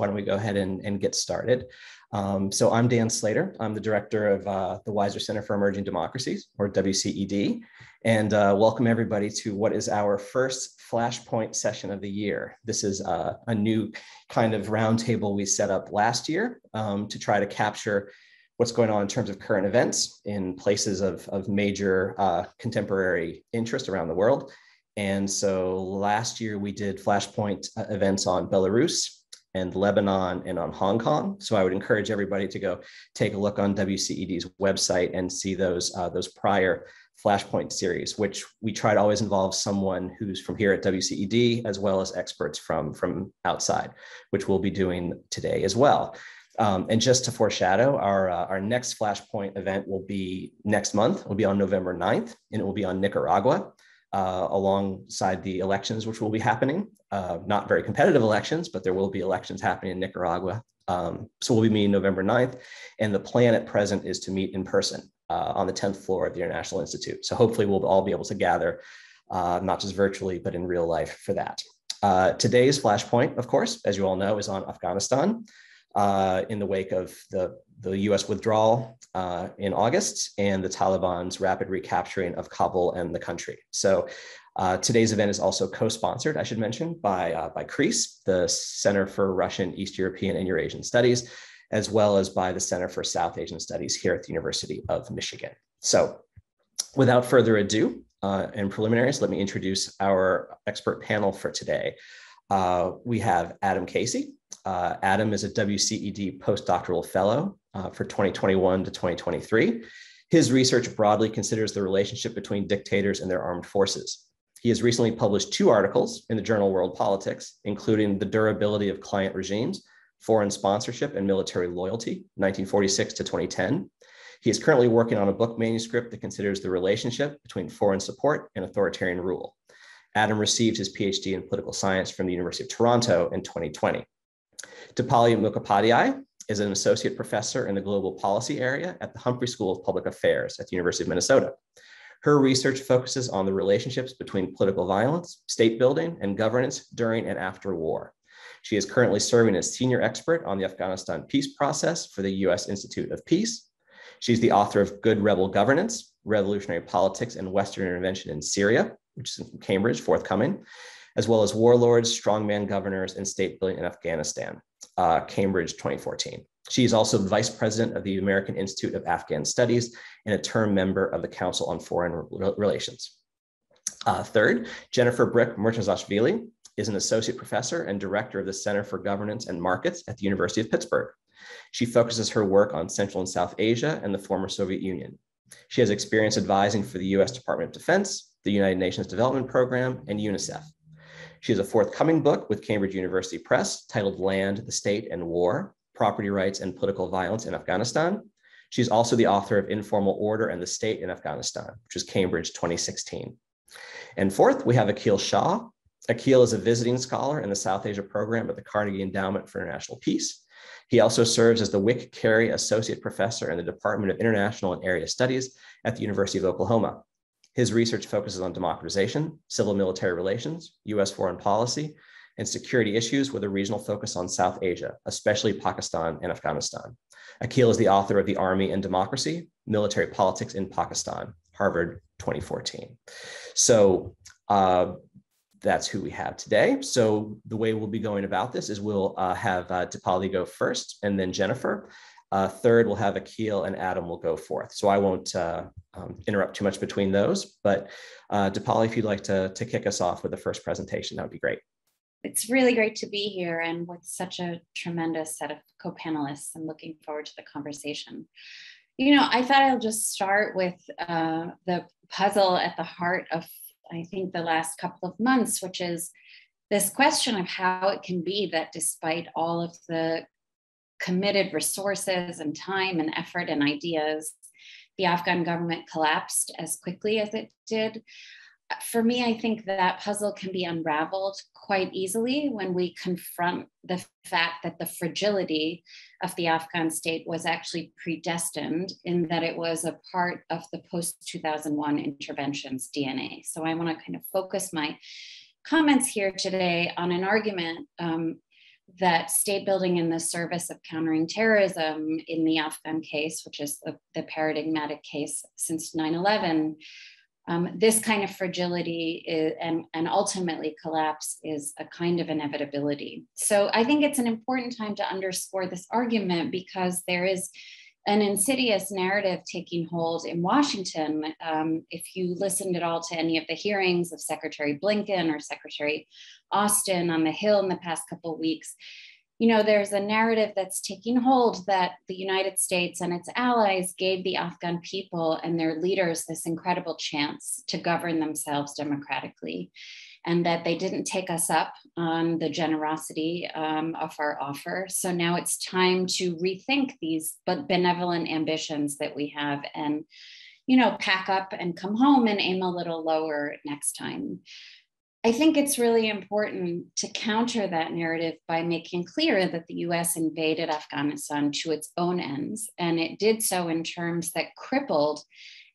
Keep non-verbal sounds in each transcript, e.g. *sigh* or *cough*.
why don't we go ahead and, and get started? Um, so I'm Dan Slater. I'm the director of uh, the Weiser Center for Emerging Democracies, or WCED, and uh, welcome everybody to what is our first Flashpoint session of the year. This is uh, a new kind of roundtable we set up last year um, to try to capture what's going on in terms of current events in places of, of major uh, contemporary interest around the world. And so last year we did Flashpoint uh, events on Belarus, and Lebanon and on Hong Kong. So I would encourage everybody to go take a look on WCED's website and see those uh, those prior Flashpoint series, which we try to always involve someone who's from here at WCED as well as experts from from outside, which we'll be doing today as well. Um, and just to foreshadow, our, uh, our next Flashpoint event will be next month. It will be on November 9th, and it will be on Nicaragua uh, alongside the elections, which will be happening. Uh, not very competitive elections, but there will be elections happening in Nicaragua. Um, so we'll be meeting November 9th. And the plan at present is to meet in person uh, on the 10th floor of the International Institute. So hopefully we'll all be able to gather, uh, not just virtually, but in real life for that. Uh, today's flashpoint, of course, as you all know, is on Afghanistan uh, in the wake of the, the US withdrawal uh, in August and the Taliban's rapid recapturing of Kabul and the country. So uh, today's event is also co-sponsored, I should mention, by, uh, by CREES, the Center for Russian, East European, and Eurasian Studies, as well as by the Center for South Asian Studies here at the University of Michigan. So without further ado, uh, and preliminaries, let me introduce our expert panel for today. Uh, we have Adam Casey, uh, Adam is a WCED postdoctoral fellow uh, for 2021 to 2023. His research broadly considers the relationship between dictators and their armed forces. He has recently published two articles in the journal World Politics, including The Durability of Client Regimes, Foreign Sponsorship and Military Loyalty, 1946 to 2010. He is currently working on a book manuscript that considers the relationship between foreign support and authoritarian rule. Adam received his PhD in political science from the University of Toronto in 2020. Dipali Mukhopadhyay is an associate professor in the global policy area at the Humphrey School of Public Affairs at the University of Minnesota. Her research focuses on the relationships between political violence, state building, and governance during and after war. She is currently serving as senior expert on the Afghanistan peace process for the US Institute of Peace. She's the author of Good Rebel Governance, Revolutionary Politics and Western Intervention in Syria, which is in Cambridge, forthcoming, as well as Warlords, Strongman Governors, and State Building in Afghanistan, uh, Cambridge 2014. She is also vice president of the American Institute of Afghan Studies and a term member of the Council on Foreign Relations. Uh, third, Jennifer Brick Murtazashvili is an associate professor and director of the Center for Governance and Markets at the University of Pittsburgh. She focuses her work on Central and South Asia and the former Soviet Union. She has experience advising for the US Department of Defense, the United Nations Development Program, and UNICEF. She has a forthcoming book with Cambridge University Press titled Land, the State, and War Property Rights and Political Violence in Afghanistan. She's also the author of Informal Order and the State in Afghanistan, which was Cambridge 2016. And fourth, we have Aqil Shah. Aqil is a visiting scholar in the South Asia program at the Carnegie Endowment for International Peace. He also serves as the Wick Cary Associate Professor in the Department of International and Area Studies at the University of Oklahoma. His research focuses on democratization, civil military relations, US foreign policy, and security issues with a regional focus on South Asia, especially Pakistan and Afghanistan. Aqil is the author of The Army and Democracy, Military Politics in Pakistan, Harvard 2014. So uh, that's who we have today. So the way we'll be going about this is we'll uh, have uh, Dipali go first and then Jennifer. Uh, third, we'll have Aqil and Adam will go fourth. So I won't uh, um, interrupt too much between those, but uh, Dipali, if you'd like to, to kick us off with the first presentation, that would be great. It's really great to be here and with such a tremendous set of co-panelists. I'm looking forward to the conversation. You know, I thought I'll just start with uh, the puzzle at the heart of, I think, the last couple of months, which is this question of how it can be that despite all of the committed resources and time and effort and ideas, the Afghan government collapsed as quickly as it did. For me, I think that puzzle can be unraveled quite easily when we confront the fact that the fragility of the Afghan state was actually predestined in that it was a part of the post 2001 intervention's DNA. So I want to kind of focus my comments here today on an argument um, that state building in the service of countering terrorism in the Afghan case, which is the, the paradigmatic case since 9 11, um, this kind of fragility is, and, and ultimately collapse is a kind of inevitability. So I think it's an important time to underscore this argument because there is an insidious narrative taking hold in Washington. Um, if you listened at all to any of the hearings of Secretary Blinken or Secretary Austin on the Hill in the past couple of weeks, you know, there's a narrative that's taking hold that the United States and its allies gave the Afghan people and their leaders this incredible chance to govern themselves democratically and that they didn't take us up on the generosity um, of our offer. So now it's time to rethink these but benevolent ambitions that we have and, you know, pack up and come home and aim a little lower next time. I think it's really important to counter that narrative by making clear that the US invaded Afghanistan to its own ends, and it did so in terms that crippled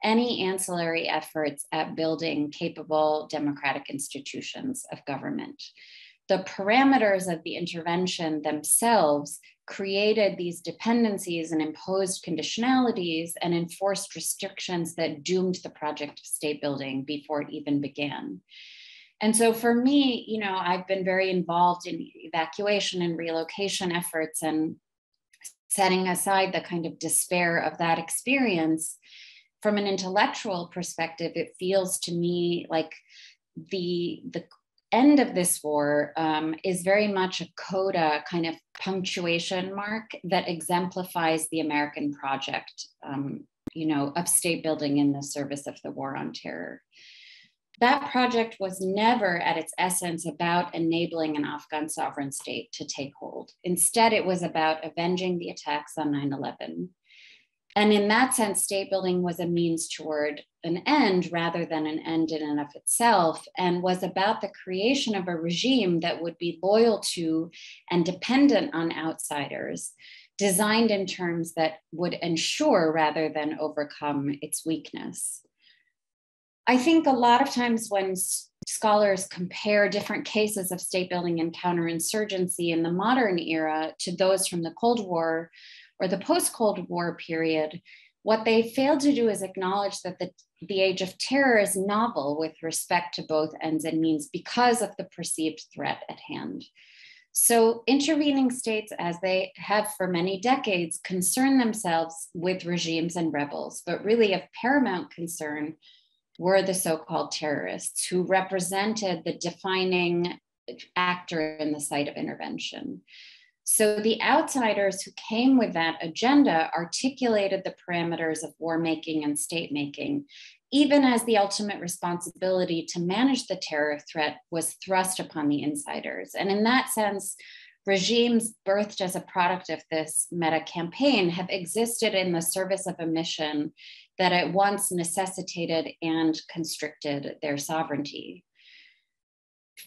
any ancillary efforts at building capable democratic institutions of government. The parameters of the intervention themselves created these dependencies and imposed conditionalities and enforced restrictions that doomed the project of state building before it even began. And so for me, you know, I've been very involved in evacuation and relocation efforts and setting aside the kind of despair of that experience from an intellectual perspective, it feels to me like the the end of this war um, is very much a coda kind of punctuation mark that exemplifies the American project, um, you know, of state building in the service of the war on terror. That project was never at its essence about enabling an Afghan sovereign state to take hold. Instead, it was about avenging the attacks on 9 11 and in that sense, state building was a means toward an end rather than an end in and of itself, and was about the creation of a regime that would be loyal to and dependent on outsiders, designed in terms that would ensure rather than overcome its weakness. I think a lot of times when scholars compare different cases of state building and counterinsurgency in the modern era to those from the Cold War, or the post Cold War period, what they failed to do is acknowledge that the, the age of terror is novel with respect to both ends and means because of the perceived threat at hand. So, intervening states, as they have for many decades, concern themselves with regimes and rebels, but really of paramount concern were the so called terrorists who represented the defining actor in the site of intervention. So the outsiders who came with that agenda articulated the parameters of war making and state making, even as the ultimate responsibility to manage the terror threat was thrust upon the insiders. And in that sense, regimes birthed as a product of this meta campaign have existed in the service of a mission that at once necessitated and constricted their sovereignty.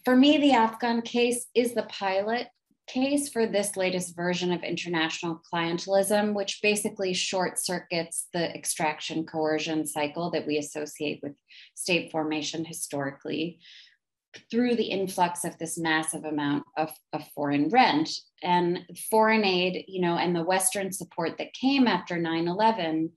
For me, the Afghan case is the pilot case for this latest version of international clientelism, which basically short circuits the extraction coercion cycle that we associate with state formation historically through the influx of this massive amount of, of foreign rent. And foreign aid, you know, and the Western support that came after 9 11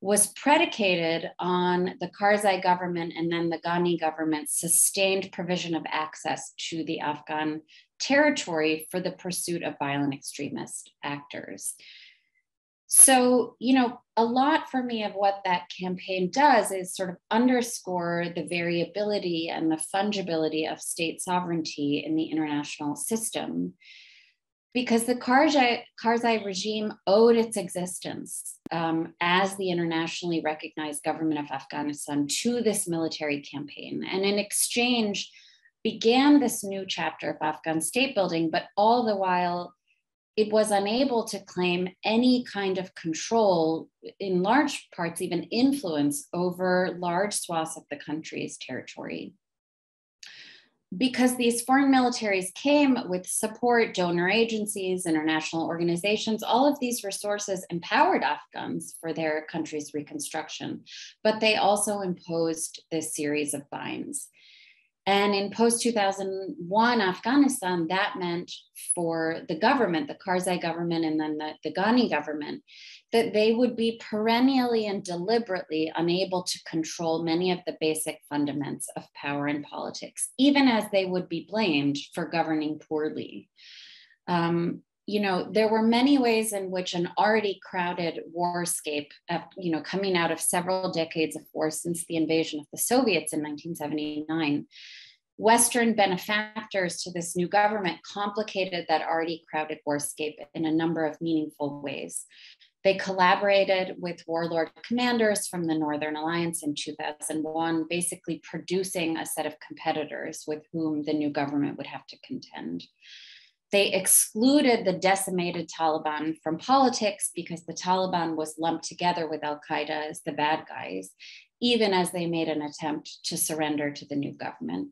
was predicated on the Karzai government and then the Ghani government's sustained provision of access to the Afghan territory for the pursuit of violent extremist actors. So, you know, a lot for me of what that campaign does is sort of underscore the variability and the fungibility of state sovereignty in the international system. Because the Karzai, Karzai regime owed its existence um, as the internationally recognized government of Afghanistan to this military campaign. And in exchange, began this new chapter of Afghan state building, but all the while it was unable to claim any kind of control, in large parts, even influence over large swaths of the country's territory. Because these foreign militaries came with support, donor agencies, international organizations, all of these resources empowered Afghans for their country's reconstruction, but they also imposed this series of binds. And in post 2001 Afghanistan, that meant for the government, the Karzai government, and then the, the Ghani government, that they would be perennially and deliberately unable to control many of the basic fundaments of power and politics, even as they would be blamed for governing poorly. Um, you know, there were many ways in which an already crowded warscape, uh, you know, coming out of several decades of war since the invasion of the Soviets in 1979, Western benefactors to this new government complicated that already crowded warscape in a number of meaningful ways. They collaborated with warlord commanders from the Northern Alliance in 2001, basically producing a set of competitors with whom the new government would have to contend. They excluded the decimated Taliban from politics because the Taliban was lumped together with Al Qaeda as the bad guys, even as they made an attempt to surrender to the new government.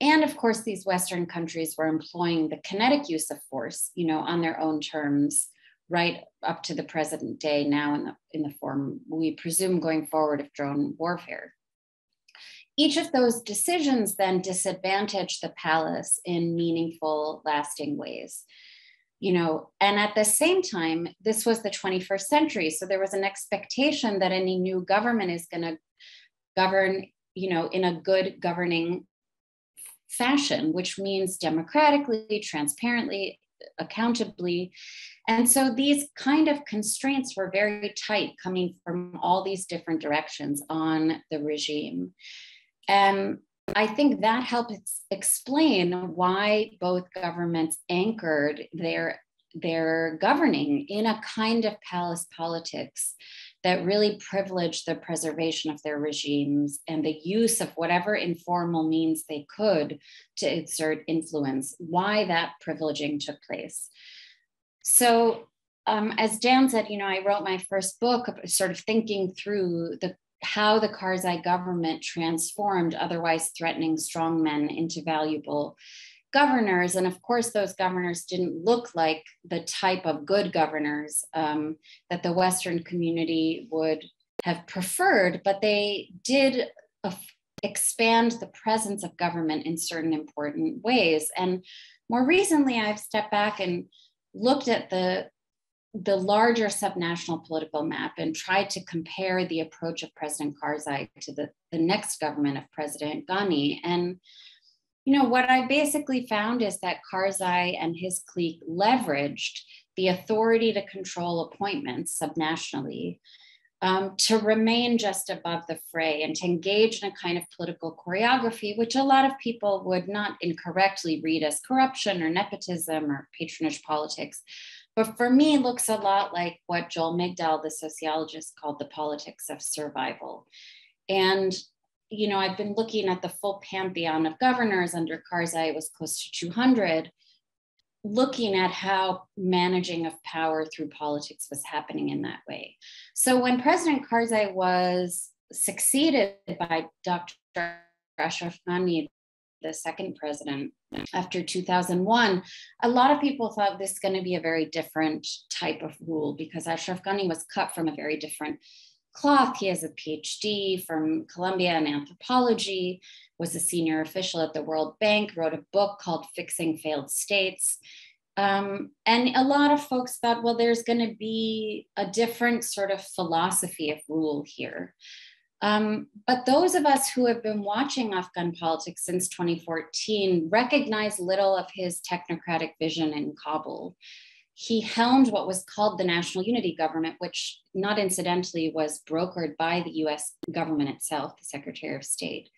And of course, these Western countries were employing the kinetic use of force, you know, on their own terms, right up to the present day now in the, in the form we presume going forward of drone warfare. Each of those decisions then disadvantaged the palace in meaningful, lasting ways. You know, and at the same time, this was the 21st century. So there was an expectation that any new government is going to govern, you know, in a good governing fashion, which means democratically, transparently, accountably. And so these kind of constraints were very tight coming from all these different directions on the regime. And I think that helps explain why both governments anchored their their governing in a kind of palace politics that really privileged the preservation of their regimes and the use of whatever informal means they could to exert influence, why that privileging took place. So, um, as Dan said, you know, I wrote my first book sort of thinking through the how the Karzai government transformed otherwise threatening strongmen into valuable governors. And of course, those governors didn't look like the type of good governors um, that the Western community would have preferred, but they did expand the presence of government in certain important ways. And more recently, I've stepped back and looked at the the larger subnational political map and tried to compare the approach of President Karzai to the, the next government of President Ghani. And, you know, what I basically found is that Karzai and his clique leveraged the authority to control appointments subnationally um, to remain just above the fray and to engage in a kind of political choreography, which a lot of people would not incorrectly read as corruption or nepotism or patronage politics, but for me, it looks a lot like what Joel Migdal, the sociologist, called the politics of survival. And you know, I've been looking at the full pantheon of governors under Karzai, it was close to 200, looking at how managing of power through politics was happening in that way. So when President Karzai was succeeded by Dr. Ashraf Ghani, the second president after 2001, a lot of people thought this is going to be a very different type of rule because Ashraf Ghani was cut from a very different cloth. He has a PhD from Columbia in anthropology, was a senior official at the World Bank, wrote a book called Fixing Failed States. Um, and a lot of folks thought, well, there's going to be a different sort of philosophy of rule here. Um, but those of us who have been watching Afghan politics since 2014 recognize little of his technocratic vision in Kabul. He helmed what was called the National Unity Government, which not incidentally was brokered by the US government itself, the Secretary of State.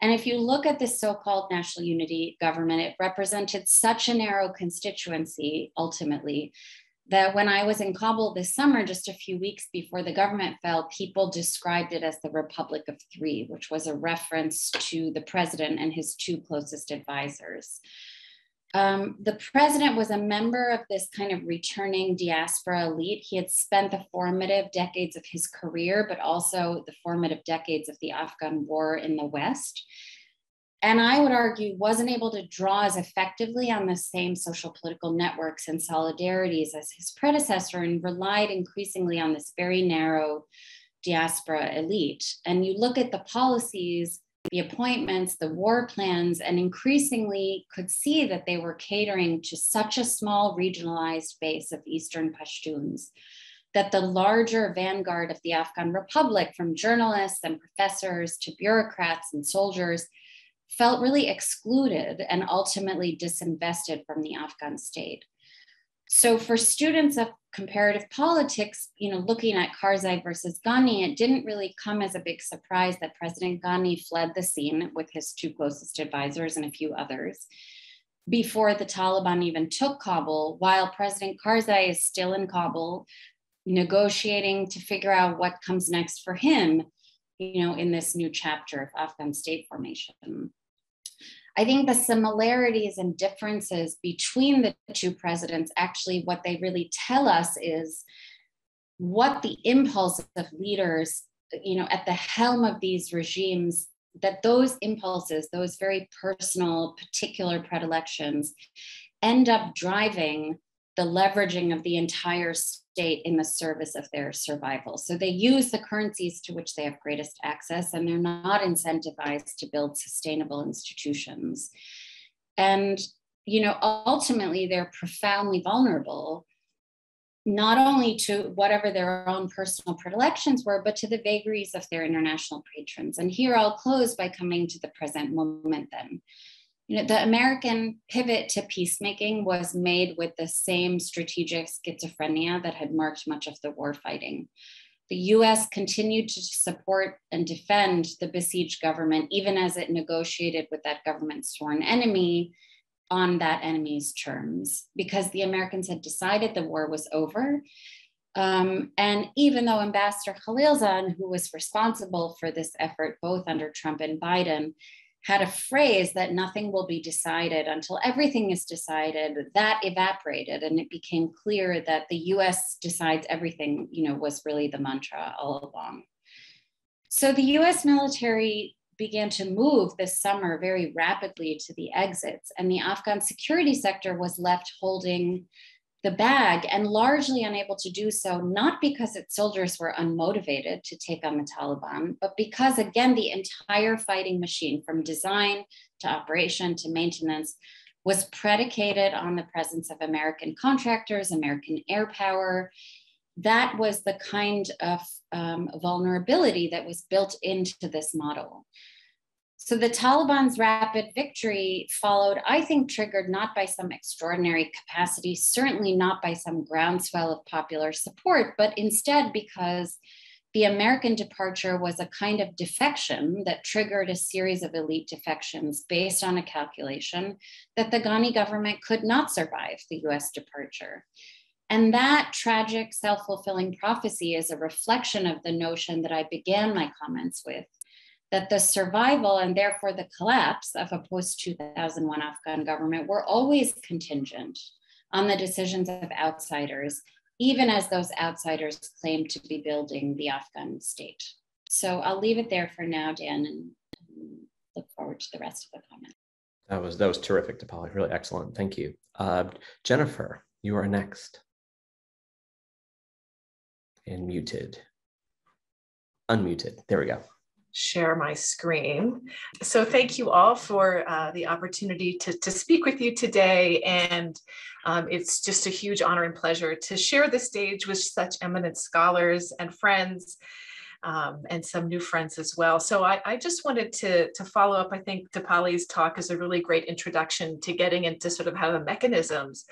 And if you look at this so called National Unity Government, it represented such a narrow constituency ultimately that when I was in Kabul this summer, just a few weeks before the government fell, people described it as the Republic of Three, which was a reference to the president and his two closest advisors. Um, the president was a member of this kind of returning diaspora elite. He had spent the formative decades of his career, but also the formative decades of the Afghan war in the West and I would argue wasn't able to draw as effectively on the same social political networks and solidarities as his predecessor and relied increasingly on this very narrow diaspora elite. And you look at the policies the appointments, the war plans, and increasingly could see that they were catering to such a small regionalized base of Eastern Pashtuns that the larger vanguard of the Afghan Republic, from journalists and professors to bureaucrats and soldiers, felt really excluded and ultimately disinvested from the Afghan state. So for students of comparative politics, you know, looking at Karzai versus Ghani, it didn't really come as a big surprise that President Ghani fled the scene with his two closest advisors and a few others before the Taliban even took Kabul, while President Karzai is still in Kabul, negotiating to figure out what comes next for him, you know, in this new chapter of Afghan state formation. I think the similarities and differences between the two presidents actually what they really tell us is what the impulse of leaders, you know, at the helm of these regimes, that those impulses, those very personal, particular predilections, end up driving the leveraging of the entire state in the service of their survival. So they use the currencies to which they have greatest access, and they're not incentivized to build sustainable institutions. And you know, ultimately, they're profoundly vulnerable, not only to whatever their own personal predilections were, but to the vagaries of their international patrons. And here I'll close by coming to the present moment then you know, the American pivot to peacemaking was made with the same strategic schizophrenia that had marked much of the war fighting. The US continued to support and defend the besieged government, even as it negotiated with that government's sworn enemy on that enemy's terms, because the Americans had decided the war was over. Um, and even though Ambassador Khalilzad, who was responsible for this effort both under Trump and Biden, had a phrase that nothing will be decided until everything is decided that evaporated and it became clear that the us decides everything you know was really the mantra all along. So the us military began to move this summer very rapidly to the exits and the afghan security sector was left holding the bag and largely unable to do so, not because its soldiers were unmotivated to take on the Taliban, but because, again, the entire fighting machine from design to operation to maintenance was predicated on the presence of American contractors, American air power. That was the kind of um, vulnerability that was built into this model. So the Taliban's rapid victory followed, I think, triggered not by some extraordinary capacity, certainly not by some groundswell of popular support, but instead because the American departure was a kind of defection that triggered a series of elite defections based on a calculation that the Ghani government could not survive the US departure. And that tragic self fulfilling prophecy is a reflection of the notion that I began my comments with that the survival and therefore the collapse of a post 2001 Afghan government were always contingent on the decisions of outsiders, even as those outsiders claimed to be building the Afghan state. So I'll leave it there for now, Dan, and look forward to the rest of the comment. That was that was terrific, Dipali. Really excellent. Thank you, uh, Jennifer. You are next. And muted. Unmuted. There we go share my screen. So thank you all for uh, the opportunity to, to speak with you today. And um, it's just a huge honor and pleasure to share the stage with such eminent scholars and friends um, and some new friends as well. So I, I, just wanted to, to follow up. I think Dipali's talk is a really great introduction to getting into sort of how the mechanisms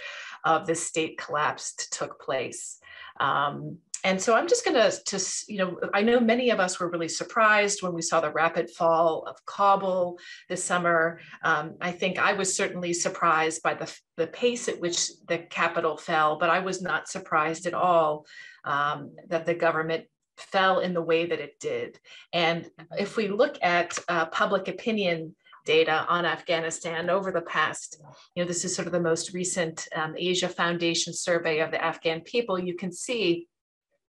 of the state collapse took place. Um, and so I'm just going to, to, you know, I know many of us were really surprised when we saw the rapid fall of Kabul this summer. Um, I think I was certainly surprised by the, the pace at which the capital fell, but I was not surprised at all um, that the government fell in the way that it did. And if we look at uh, public opinion data on Afghanistan over the past, you know, this is sort of the most recent um, Asia Foundation survey of the Afghan people, you can see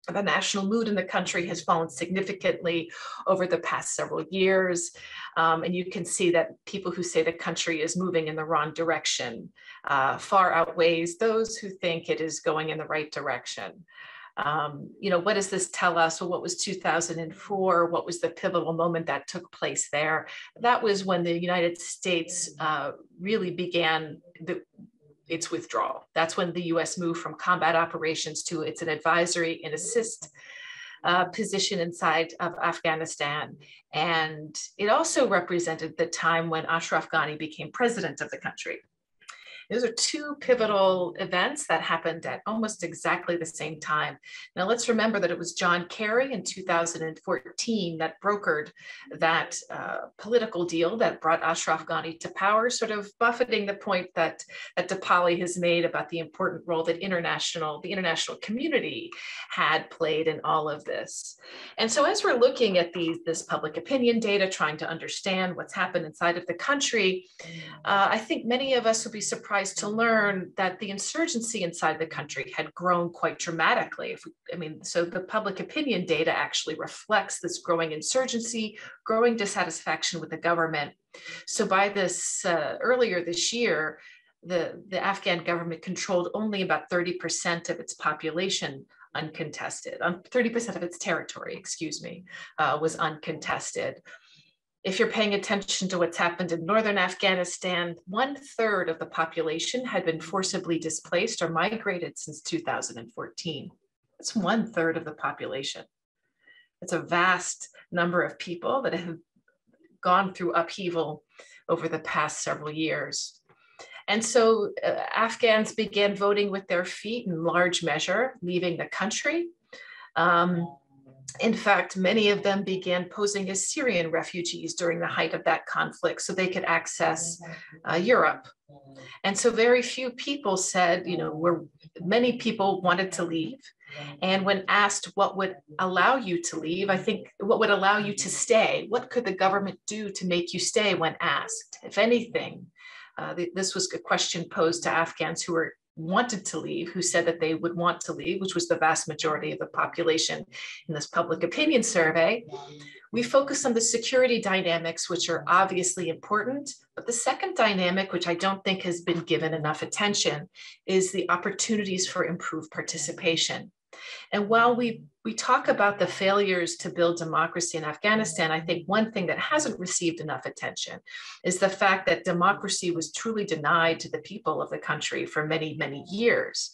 the national mood in the country has fallen significantly over the past several years. Um, and you can see that people who say the country is moving in the wrong direction uh, far outweighs those who think it is going in the right direction. um, you know, what does this tell us? Well, what was 2004? What was the pivotal moment that took place there? That was when the United States uh, really began the, its withdrawal. That's when the US moved from combat operations to it's an advisory and assist uh, position inside of Afghanistan. And it also represented the time when Ashraf Ghani became president of the country. Those are two pivotal events that happened at almost exactly the same time. Now, let's remember that it was John Kerry in 2014 that brokered that uh, political deal that brought Ashraf Ghani to power, sort of buffeting the point that, that Dipali has made about the important role that international, the international community had played in all of this. And so as we're looking at these, this public opinion data, trying to understand what's happened inside of the country, uh, I think many of us will be surprised surprised to learn that the insurgency inside the country had grown quite dramatically. If I mean, so the public opinion data actually reflects this growing insurgency, growing dissatisfaction with the government. So by this uh, earlier this year, the, the Afghan government controlled only about 30% of its population uncontested, 30% um, of its territory, excuse me, uh, was uncontested if you're paying attention to what's happened in northern Afghanistan, one third of the population had been forcibly displaced or migrated since 2014. That's one third of the population. It's a vast number of people that have gone through upheaval over the past several years. And so uh, Afghans began voting with their feet in large measure, leaving the country. Um, in fact, many of them began posing as Syrian refugees during the height of that conflict so they could access uh, Europe. And so very few people said, you know, were many people wanted to leave. And when asked what would allow you to leave, I think what would allow you to stay, what could the government do to make you stay when asked, if anything? Uh, this was a question posed to Afghans who were wanted to leave, who said that they would want to leave, which was the vast majority of the population in this public opinion survey. We focus on the security dynamics, which are obviously important. But the second dynamic, which I don't think has been given enough attention, is the opportunities for improved participation. And while we, we talk about the failures to build democracy in Afghanistan, I think one thing that hasn't received enough attention is the fact that democracy was truly denied to the people of the country for many, many years.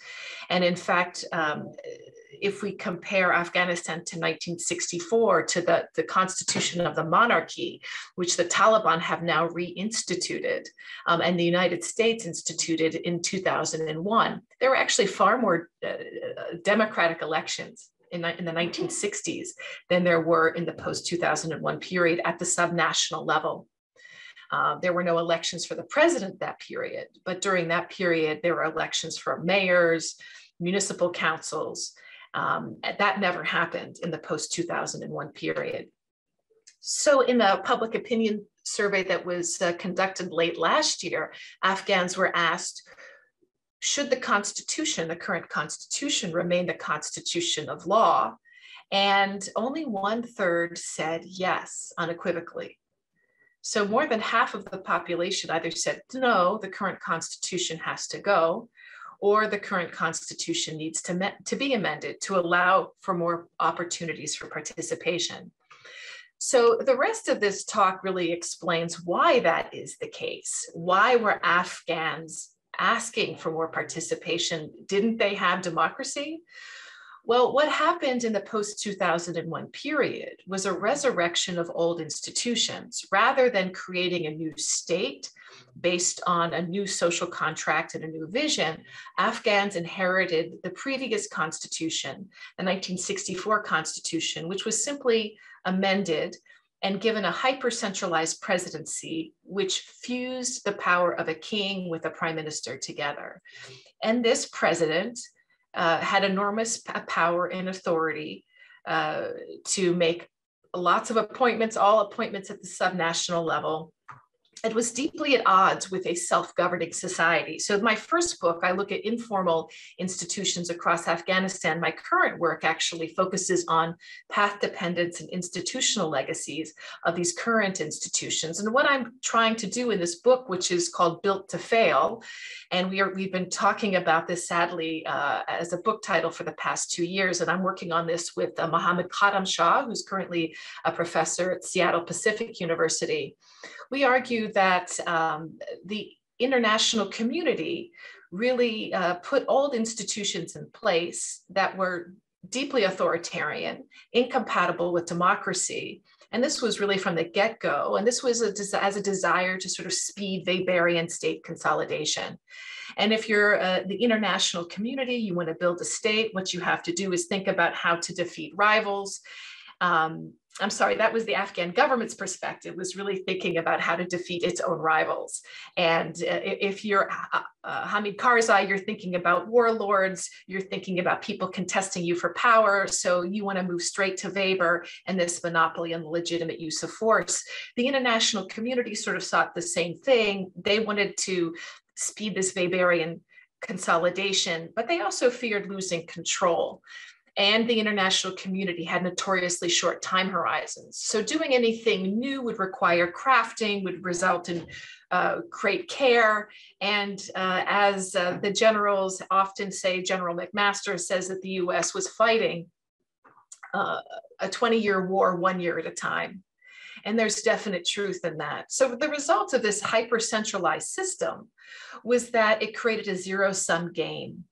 And in fact, um, if we compare Afghanistan to 1964 to the, the constitution of the monarchy, which the Taliban have now reinstituted um, and the United States instituted in 2001, there were actually far more uh, democratic elections in, in, the 1960s than there were in the post 2001 period at the subnational level. Uh, there were no elections for the president that period, but during that period, there were elections for mayors, municipal councils, um, that never happened in the post 2001 period. So, in the public opinion survey that was uh, conducted late last year, Afghans were asked should the Constitution, the current Constitution, remain the Constitution of law? And only one third said yes, unequivocally. So, more than half of the population either said no, the current Constitution has to go, or the current constitution needs to, to be amended to allow for more opportunities for participation. So the rest of this talk really explains why that is the case. Why were Afghans asking for more participation? Didn't they have democracy? Well, what happened in the post 2001 period was a resurrection of old institutions. Rather than creating a new state based on a new social contract and a new vision, Afghans inherited the previous constitution, the 1964 constitution, which was simply amended and given a hyper centralized presidency, which fused the power of a king with a prime minister together. And this president, uh, had enormous power and authority uh, to make lots of appointments, all appointments at the subnational level. It was deeply at odds with a self-governing society. So my first book, I look at informal institutions across Afghanistan. My current work actually focuses on path dependence and institutional legacies of these current institutions. And what I'm trying to do in this book, which is called Built to Fail, and we are we've been talking about this sadly uh, as a book title for the past two years, and I'm working on this with uh, Mohammed Qadam Shah, who's currently a professor at Seattle Pacific University we argue that um, the international community really uh, put old institutions in place that were deeply authoritarian, incompatible with democracy. And this was really from the get go. And this was a, as a desire to sort of speed Weberian state consolidation. And if you're uh, the international community, you want to build a state, what you have to do is think about how to defeat rivals. Um, I'm sorry, that was the Afghan government's perspective, was really thinking about how to defeat its own rivals. And uh, if you're uh, uh, Hamid Karzai, you're thinking about warlords, you're thinking about people contesting you for power. So you want to move straight to Weber and this monopoly on the legitimate use of force. The international community sort of sought the same thing. They wanted to speed this Weberian consolidation, but they also feared losing control and the international community had notoriously short time horizons. So doing anything new would require crafting, would result in uh, great care. And uh, as uh, the generals often say, General McMaster says that the US was fighting uh, a 20 year war one year at a time. And there's definite truth in that. So the result of this hyper centralized system was that it created a zero sum game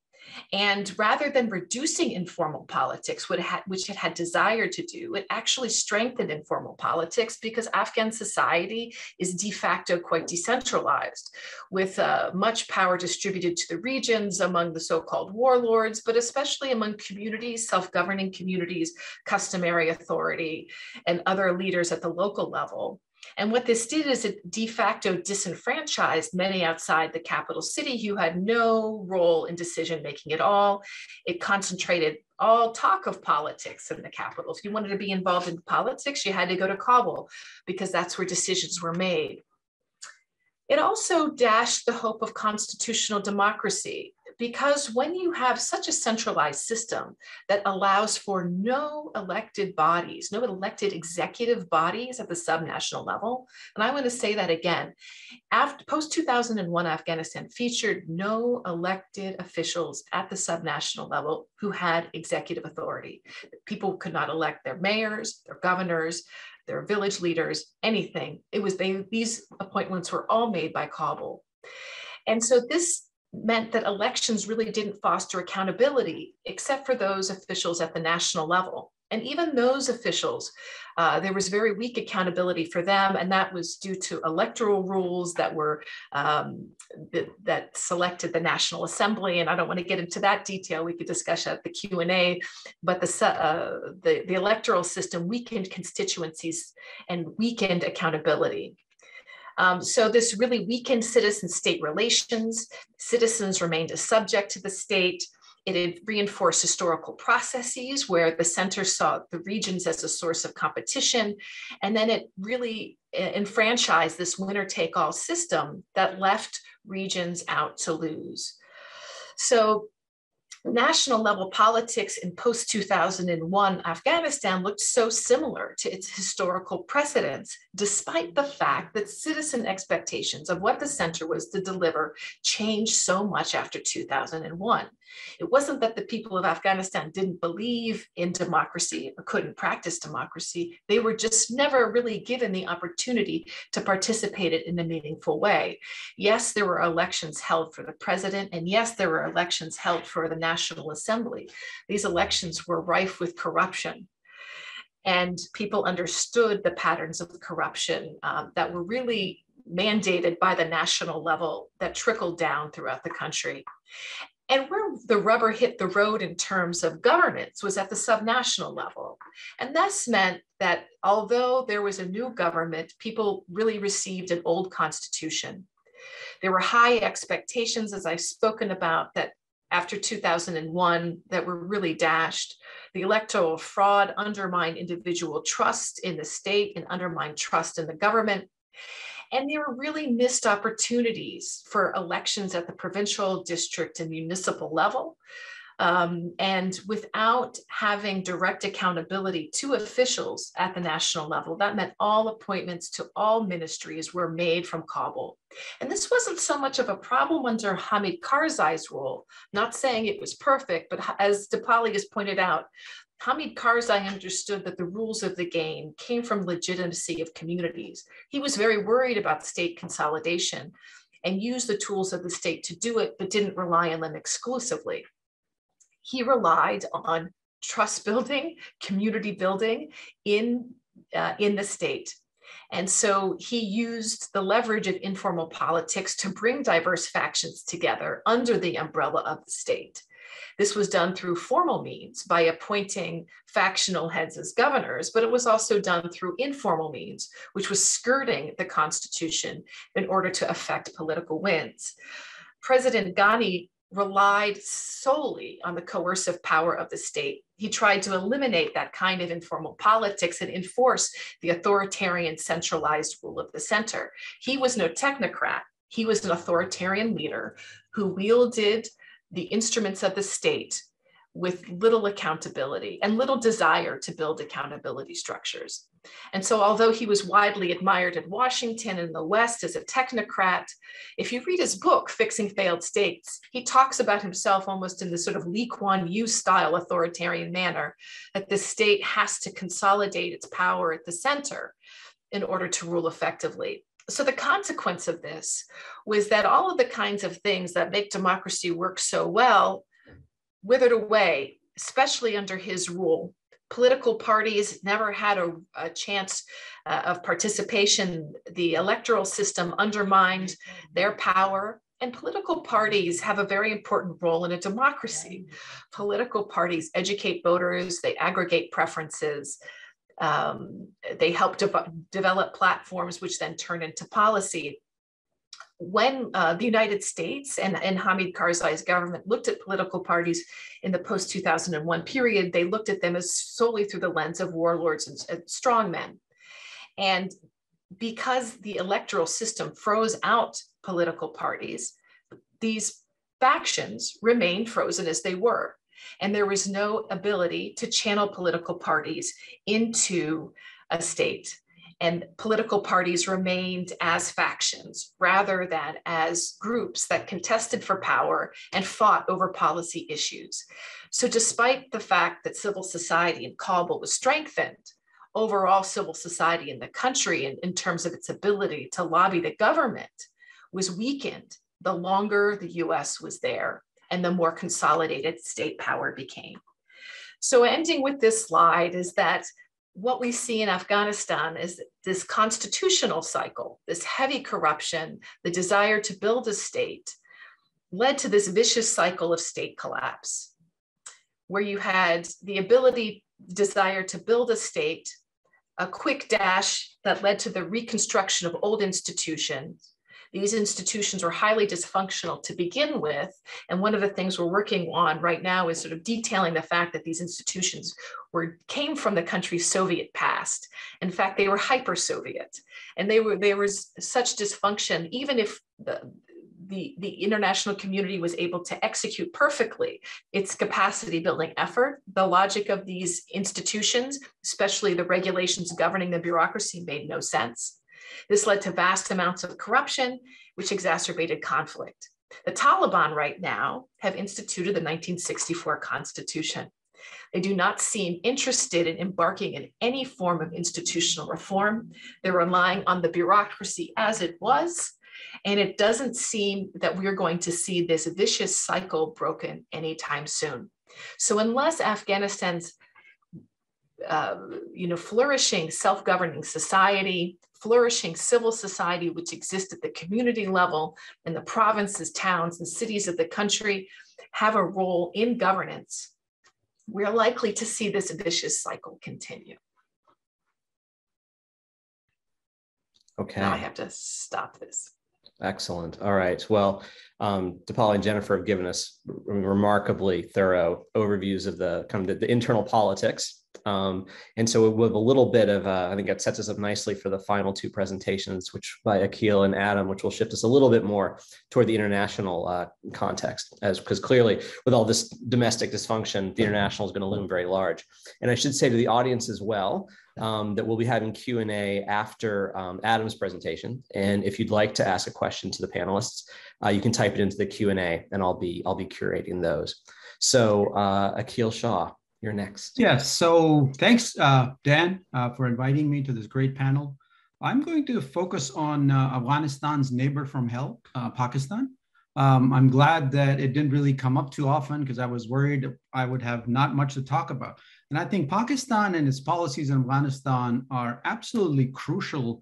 and rather than reducing informal politics, which it had desired to do, it actually strengthened informal politics because Afghan society is de facto quite decentralized, with uh, much power distributed to the regions among the so called warlords, but especially among communities, self governing communities, customary authority, and other leaders at the local level. And what this did is it de facto disenfranchised many outside the capital city who had no role in decision making at all. It concentrated all talk of politics in the capital. If you wanted to be involved in politics, you had to go to Kabul because that's where decisions were made. It also dashed the hope of constitutional democracy because when you have such a centralized system that allows for no elected bodies, no elected executive bodies at the subnational level, and I want to say that again, after post 2001 Afghanistan featured no elected officials at the subnational level who had executive authority. People could not elect their mayors, their governors, their village leaders, anything. It was they, these appointments were all made by Kabul. And so this meant that elections really didn't foster accountability, except for those officials at the national level. And even those officials, uh, there was very weak accountability for them, and that was due to electoral rules that were um, that, that, selected the National Assembly. And I don't want to get into that detail; we could discuss at the Q and A. But the, uh, the the electoral system weakened constituencies and weakened accountability. Um, so this really weakened citizen-state relations. Citizens remained a subject to the state. It reinforced historical processes where the center saw the regions as a source of competition. And then it really enfranchised this winner take all system that left regions out to lose. So national level politics in post 2001 Afghanistan looked so similar to its historical precedents, despite the fact that citizen expectations of what the center was to deliver changed so much after 2001. It wasn't that the people of Afghanistan didn't believe in democracy or couldn't practice democracy. They were just never really given the opportunity to participate in a meaningful way. Yes, there were elections held for the president, and yes, there were elections held for the National Assembly. These elections were rife with corruption and people understood the patterns of corruption um, that were really mandated by the national level that trickled down throughout the country. And where the rubber hit the road in terms of governance was at the subnational level. And this meant that although there was a new government, people really received an old constitution. There were high expectations, as I've spoken about, that after 2001 that were really dashed. The electoral fraud undermined individual trust in the state and undermined trust in the government. And there were really missed opportunities for elections at the provincial, district, and municipal level. Um, and without having direct accountability to officials at the national level, that meant all appointments to all ministries were made from Kabul. And this wasn't so much of a problem under Hamid Karzai's rule, not saying it was perfect, but as Dipali has pointed out, Hamid Karzai understood that the rules of the game came from legitimacy of communities. He was very worried about state consolidation and used the tools of the state to do it, but didn't rely on them exclusively he relied on trust building, *laughs* community building in, uh, in the state. And so he used the leverage of informal politics to bring diverse factions together under the umbrella of the state. This was done through formal means by appointing factional heads as governors, but it was also done through informal means, which was skirting the Constitution in order to affect political wins. President Ghani relied solely on the coercive power of the state. He tried to eliminate that kind of informal politics and enforce the authoritarian centralized rule of the center. He was no technocrat. He was an authoritarian leader who wielded the instruments of the state with little accountability and little desire to build accountability structures. And so, although he was widely admired in Washington and the West as a technocrat, if you read his book, Fixing Failed States, he talks about himself almost in this sort of Lee Kuan Yew style authoritarian manner that the state has to consolidate its power at the center in order to rule effectively. So, the consequence of this was that all of the kinds of things that make democracy work so well withered away, especially under his rule. Political parties never had a, a chance uh, of participation. The electoral system undermined their power. And political parties have a very important role in a democracy. Political parties educate voters, they aggregate preferences, um, they help de- develop platforms which then turn into policy when uh, the United States and, and Hamid Karzai's government looked at political parties in the post 2001 period, they looked at them as solely through the lens of warlords and, and strongmen. And because the electoral system froze out political parties, these factions remained frozen as they were. And there was no ability to channel political parties into a state and political parties remained as factions rather than as groups that contested for power and fought over policy issues. So, despite the fact that civil society in Kabul was strengthened, overall civil society in the country, in, in terms of its ability to lobby the government, was weakened the longer the US was there and the more consolidated state power became. So, ending with this slide is that what we see in Afghanistan is this constitutional cycle, this heavy corruption, the desire to build a state, led to this vicious cycle of state collapse, where you had the ability, desire to build a state, a quick dash that led to the reconstruction of old institutions, these institutions were highly dysfunctional to begin with. And one of the things we're working on right now is sort of detailing the fact that these institutions were came from the country's Soviet past. In fact, they were hyper-Soviet. And they were there was such dysfunction, even if the, the, the international community was able to execute perfectly its capacity building effort. The logic of these institutions, especially the regulations governing the bureaucracy, made no sense. This led to vast amounts of corruption, which exacerbated conflict. The Taliban right now have instituted the 1964 Constitution. They do not seem interested in embarking in any form of institutional reform. They're relying on the bureaucracy as it was. And it doesn't seem that we're going to see this vicious cycle broken anytime soon. So, unless Afghanistan's uh, you know, flourishing self-governing society, flourishing civil society, which exists at the community level in the provinces, towns, and cities of the country, have a role in governance, we're likely to see this vicious cycle continue. Okay. Now I have to stop this. Excellent. All right. Well, um, Dipali and Jennifer have given us remarkably thorough overviews of the kind of the, the internal politics Um, and so with a little bit of, uh, I think it sets us up nicely for the final two presentations, which by Aqil and Adam, which will shift us a little bit more toward the international uh, context, as because clearly with all this domestic dysfunction, the international is going to loom very large. And I should say to the audience as well um, that we'll be having Q and A after um, Adam's presentation. And if you'd like to ask a question to the panelists, uh, you can type it into the Q and A, and I'll be I'll be curating those. So uh, Aqil Shah, you're next. Yes. So thanks, uh, Dan, uh, for inviting me to this great panel. I'm going to focus on uh, Afghanistan's neighbor from hell, uh, Pakistan. Um, I'm glad that it didn't really come up too often because I was worried I would have not much to talk about. And I think Pakistan and its policies in Afghanistan are absolutely crucial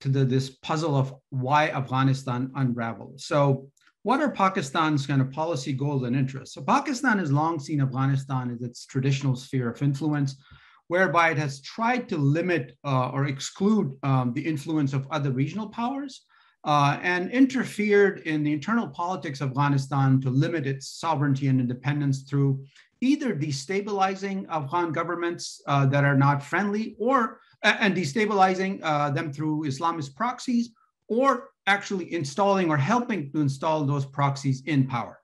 to the, this puzzle of why Afghanistan unraveled. So what are Pakistan's kind of policy goals and interests? So Pakistan has long seen Afghanistan as its traditional sphere of influence, whereby it has tried to limit uh, or exclude um, the influence of other regional powers uh, and interfered in the internal politics of Afghanistan to limit its sovereignty and independence through either destabilizing Afghan governments uh, that are not friendly or and destabilizing uh, them through Islamist proxies or actually installing or helping to install those proxies in power.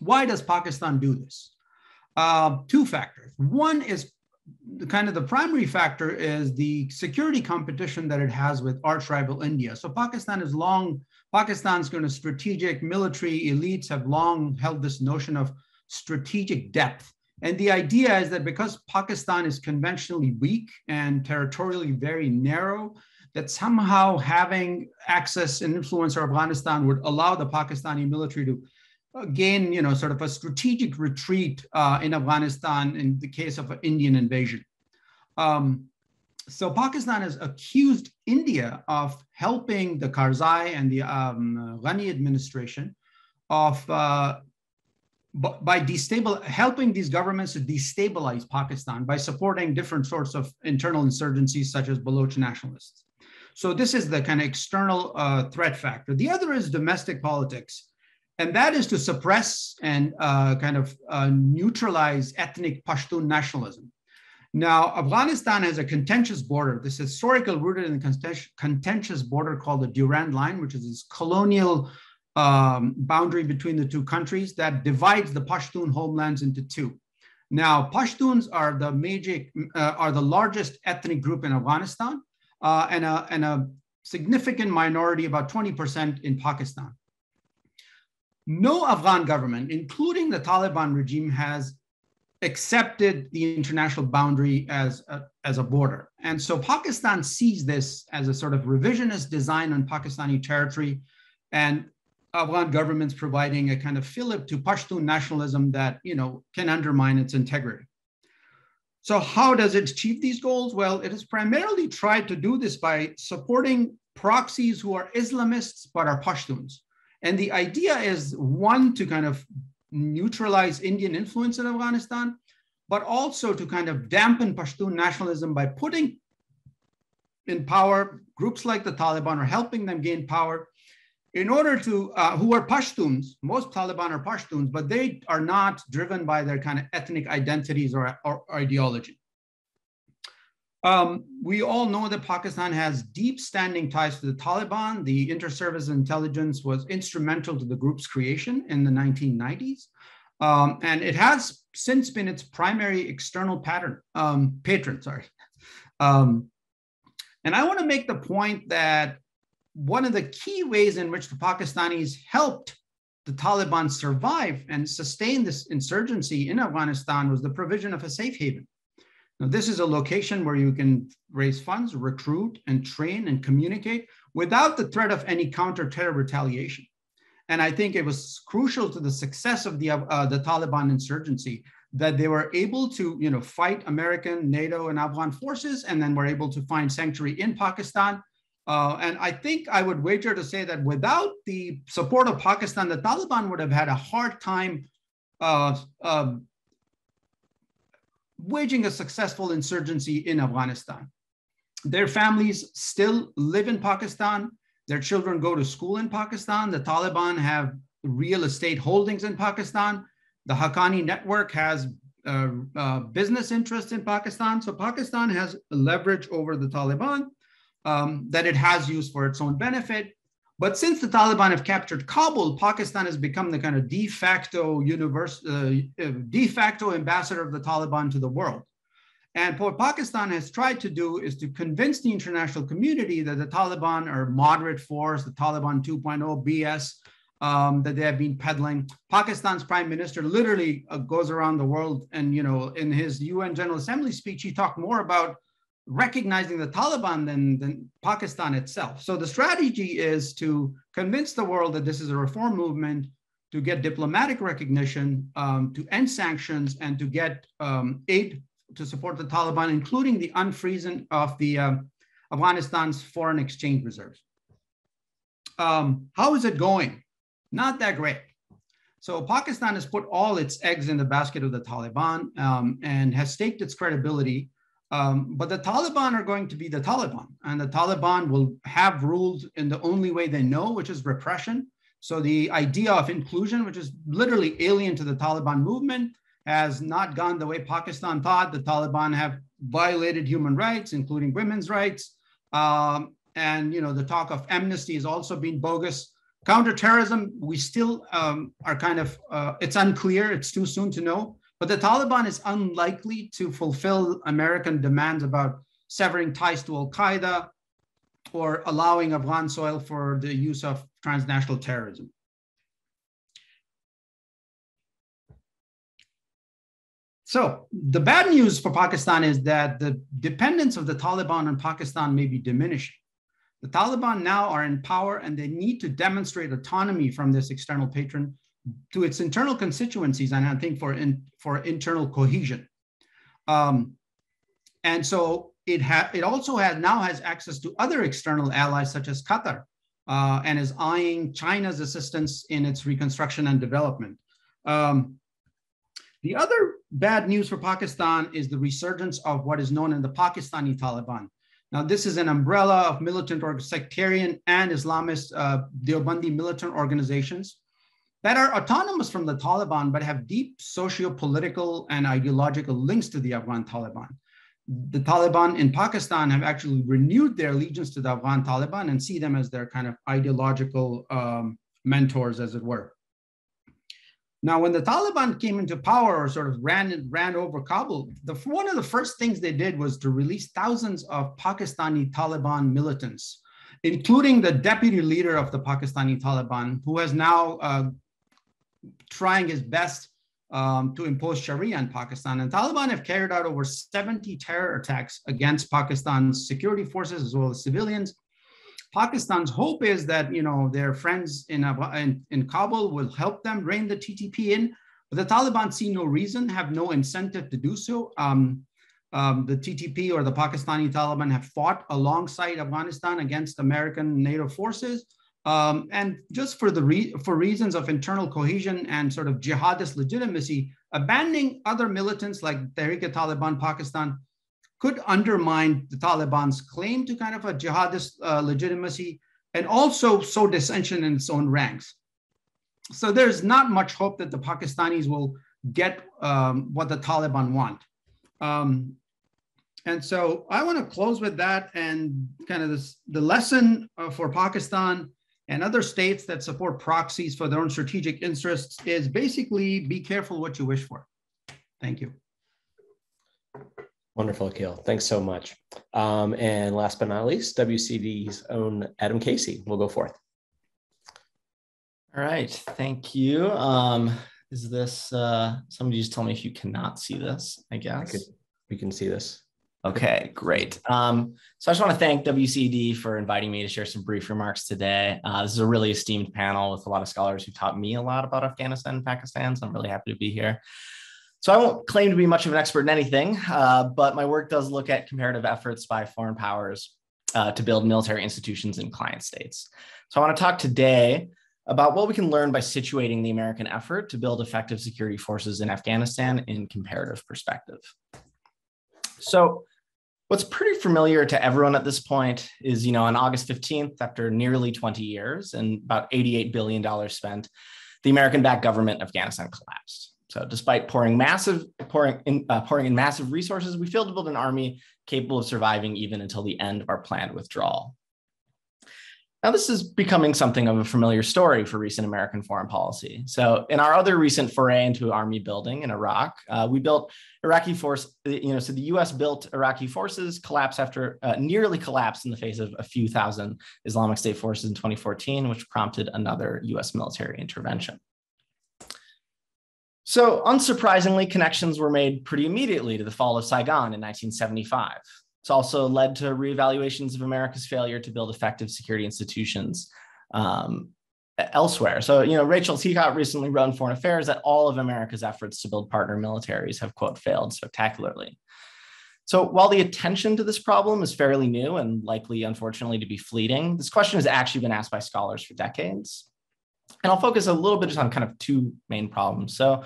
Why does Pakistan do this? Uh, two factors. One is the kind of the primary factor is the security competition that it has with arch rival India. So Pakistan is long, Pakistan's kind of strategic military elites have long held this notion of strategic depth. And the idea is that because Pakistan is conventionally weak and territorially very narrow, that somehow having access and influence over Afghanistan would allow the Pakistani military to uh, gain, you know, sort of a strategic retreat uh, in Afghanistan in the case of an Indian invasion. Um, so Pakistan has accused India of helping the Karzai and the um, Ghani administration of uh, by destabil- helping these governments to destabilize Pakistan by supporting different sorts of internal insurgencies such as Baloch nationalists. So this is the kind of external uh, threat factor. The other is domestic politics, and that is to suppress and uh, kind of uh, neutralize ethnic Pashtun nationalism. Now, Afghanistan has a contentious border. This historical rooted in the contentious border called the Durand Line, which is this colonial um, boundary between the two countries that divides the Pashtun homelands into two. Now, Pashtuns are the major, uh, are the largest ethnic group in Afghanistan uh, and, a, and a significant minority, about 20% in Pakistan. No Afghan government, including the Taliban regime, has accepted the international boundary as a, as a border. And so Pakistan sees this as a sort of revisionist design on Pakistani territory and Afghan governments providing a kind of fillip to Pashtun nationalism that, you know, can undermine its integrity. So how does it achieve these goals? Well, it has primarily tried to do this by supporting proxies who are Islamists but are Pashtuns. And the idea is one, to kind of neutralize Indian influence in Afghanistan, but also to kind of dampen Pashtun nationalism by putting in power groups like the Taliban or helping them gain power in order to, uh, who are Pashtuns, most Taliban are Pashtuns, but they are not driven by their kind of ethnic identities or, or, ideology. Um, we all know that Pakistan has deep standing ties to the Taliban. The inter-service intelligence was instrumental to the group's creation in the 1990s. Um, and it has since been its primary external pattern, um, patron, sorry. Um, and I wanna make the point that one of the key ways in which the Pakistanis helped the Taliban survive and sustain this insurgency in Afghanistan was the provision of a safe haven. Now, this is a location where you can raise funds, recruit, and train and communicate without the threat of any counter-terror retaliation. And I think it was crucial to the success of the, uh, the Taliban insurgency that they were able to you know, fight American, NATO, and Afghan forces, and then were able to find sanctuary in Pakistan uh, and I think I would wager to say that without the support of Pakistan, the Taliban would have had a hard time uh, uh, waging a successful insurgency in Afghanistan. Their families still live in Pakistan. Their children go to school in Pakistan. The Taliban have real estate holdings in Pakistan. The Haqqani network has uh, uh, business interests in Pakistan. So Pakistan has leverage over the Taliban um, that it has used for its own benefit. But since the Taliban have captured Kabul, Pakistan has become the kind of de facto universe, uh, uh, de facto ambassador of the Taliban to the world. And what Pakistan has tried to do is to convince the international community that the Taliban are moderate force, the Taliban 2.0 BS um, that they have been peddling. Pakistan's prime minister literally uh, goes around the world and, you know, in his UN General Assembly speech, he talked more about recognizing the Taliban than, than Pakistan itself. So the strategy is to convince the world that this is a reform movement, to get diplomatic recognition, um, to end sanctions, and to get um, aid to support the Taliban, including the unfreezing of the uh, Afghanistan's foreign exchange reserves. Um, how is it going? Not that great. So Pakistan has put all its eggs in the basket of the Taliban um, and has staked its credibility um, but the Taliban are going to be the Taliban, and the Taliban will have ruled in the only way they know, which is repression. So the idea of inclusion, which is literally alien to the Taliban movement, has not gone the way Pakistan thought. The Taliban have violated human rights, including women's rights. Um, and you know the talk of amnesty has also been bogus. Counterterrorism, we still um, are kind of, uh, it's unclear. It's too soon to know. But the Taliban is unlikely to fulfill American demands about severing ties to Al Qaeda or allowing Afghan soil for the use of transnational terrorism. So the bad news for Pakistan is that the dependence of the Taliban on Pakistan may be diminishing. The Taliban now are in power and they need to demonstrate autonomy from this external patron to its internal constituencies and I think for, in, for internal cohesion. Um, and so it, ha- it also has now has access to other external allies such as Qatar uh, and is eyeing China's assistance in its reconstruction and development. Um, the other bad news for Pakistan is the resurgence of what is known in the Pakistani Taliban. Now, this is an umbrella of militant or sectarian and Islamist uh, Deobandi militant organizations that are autonomous from the Taliban, but have deep socio-political and ideological links to the Afghan Taliban. The Taliban in Pakistan have actually renewed their allegiance to the Afghan Taliban and see them as their kind of ideological um, mentors, as it were. Now, when the Taliban came into power or sort of ran ran over Kabul, the, one of the first things they did was to release thousands of Pakistani Taliban militants, including the deputy leader of the Pakistani Taliban, who has now uh, trying his best um, to impose Sharia in Pakistan. And Taliban have carried out over 70 terror attacks against Pakistan's security forces as well as civilians. Pakistan's hope is that you know their friends in, in, in Kabul will help them rein the TTP in, but the Taliban see no reason, have no incentive to do so. Um, um, the TTP or the Pakistani Taliban have fought alongside Afghanistan against American NATO forces. Um, and just for the re- for reasons of internal cohesion and sort of jihadist legitimacy, abandoning other militants like Tehrik-e-Taliban Pakistan could undermine the Taliban's claim to kind of a jihadist uh, legitimacy and also sow dissension in its own ranks. So there's not much hope that the Pakistanis will get um, what the Taliban want. Um, and so I want to close with that and kind of this, the lesson uh, for Pakistan and other states that support proxies for their own strategic interests is basically be careful what you wish for. Thank you. Wonderful, Aqil. Thanks so much. Um, and last but not least, WCED's own Adam Casey will go forth. All right, thank you. Um, is this, uh, somebody just tell me if you cannot see this, I guess. I could, we can see this. Okay, great. Um, so I just want to thank WCED for inviting me to share some brief remarks today. Uh, this is a really esteemed panel with a lot of scholars who taught me a lot about Afghanistan and Pakistan, so I'm really happy to be here. So I won't claim to be much of an expert in anything, uh, but my work does look at comparative efforts by foreign powers uh, to build military institutions in client states. So I want to talk today about what we can learn by situating the American effort to build effective security forces in Afghanistan in comparative perspective. So What's pretty familiar to everyone at this point is, you know, on August 15th, after nearly 20 years and about $88 billion spent, the American backed government of Afghanistan collapsed. So despite pouring massive pouring in uh, pouring in massive resources, we failed to build an army capable of surviving even until the end of our planned withdrawal. Now, this is becoming something of a familiar story for recent American foreign policy. So, in our other recent foray into army building in Iraq, uh, we built Iraqi force. You know, so the U.S. built Iraqi forces, collapsed after uh, nearly collapsed in the face of a few thousand Islamic State forces in 2014, which prompted another U.S. military intervention. So, unsurprisingly, connections were made pretty immediately to the fall of Saigon in 1975. It's also led to reevaluations of America's failure to build effective security institutions um, elsewhere. So, you know, Rachel Tecott recently wrote in Foreign Affairs that all of America's efforts to build partner militaries have, quote, failed spectacularly. So, while the attention to this problem is fairly new and likely, unfortunately, to be fleeting, this question has actually been asked by scholars for decades. And I'll focus a little bit just on kind of two main problems. So,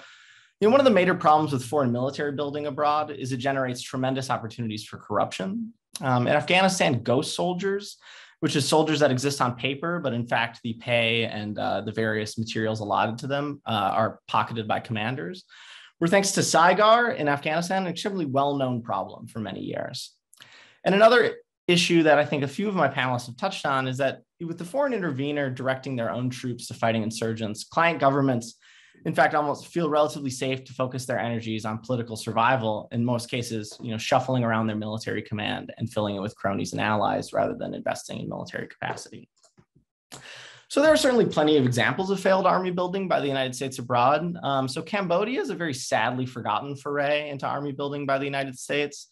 you know, one of the major problems with foreign military building abroad is it generates tremendous opportunities for corruption. Um, in Afghanistan, ghost soldiers, which is soldiers that exist on paper, but in fact, the pay and uh, the various materials allotted to them uh, are pocketed by commanders, were thanks to SIGAR in Afghanistan, an extremely well known problem for many years. And another issue that I think a few of my panelists have touched on is that with the foreign intervener directing their own troops to fighting insurgents, client governments, in fact, almost feel relatively safe to focus their energies on political survival. In most cases, you know, shuffling around their military command and filling it with cronies and allies rather than investing in military capacity. So there are certainly plenty of examples of failed army building by the United States abroad. Um, so Cambodia is a very sadly forgotten foray into army building by the United States.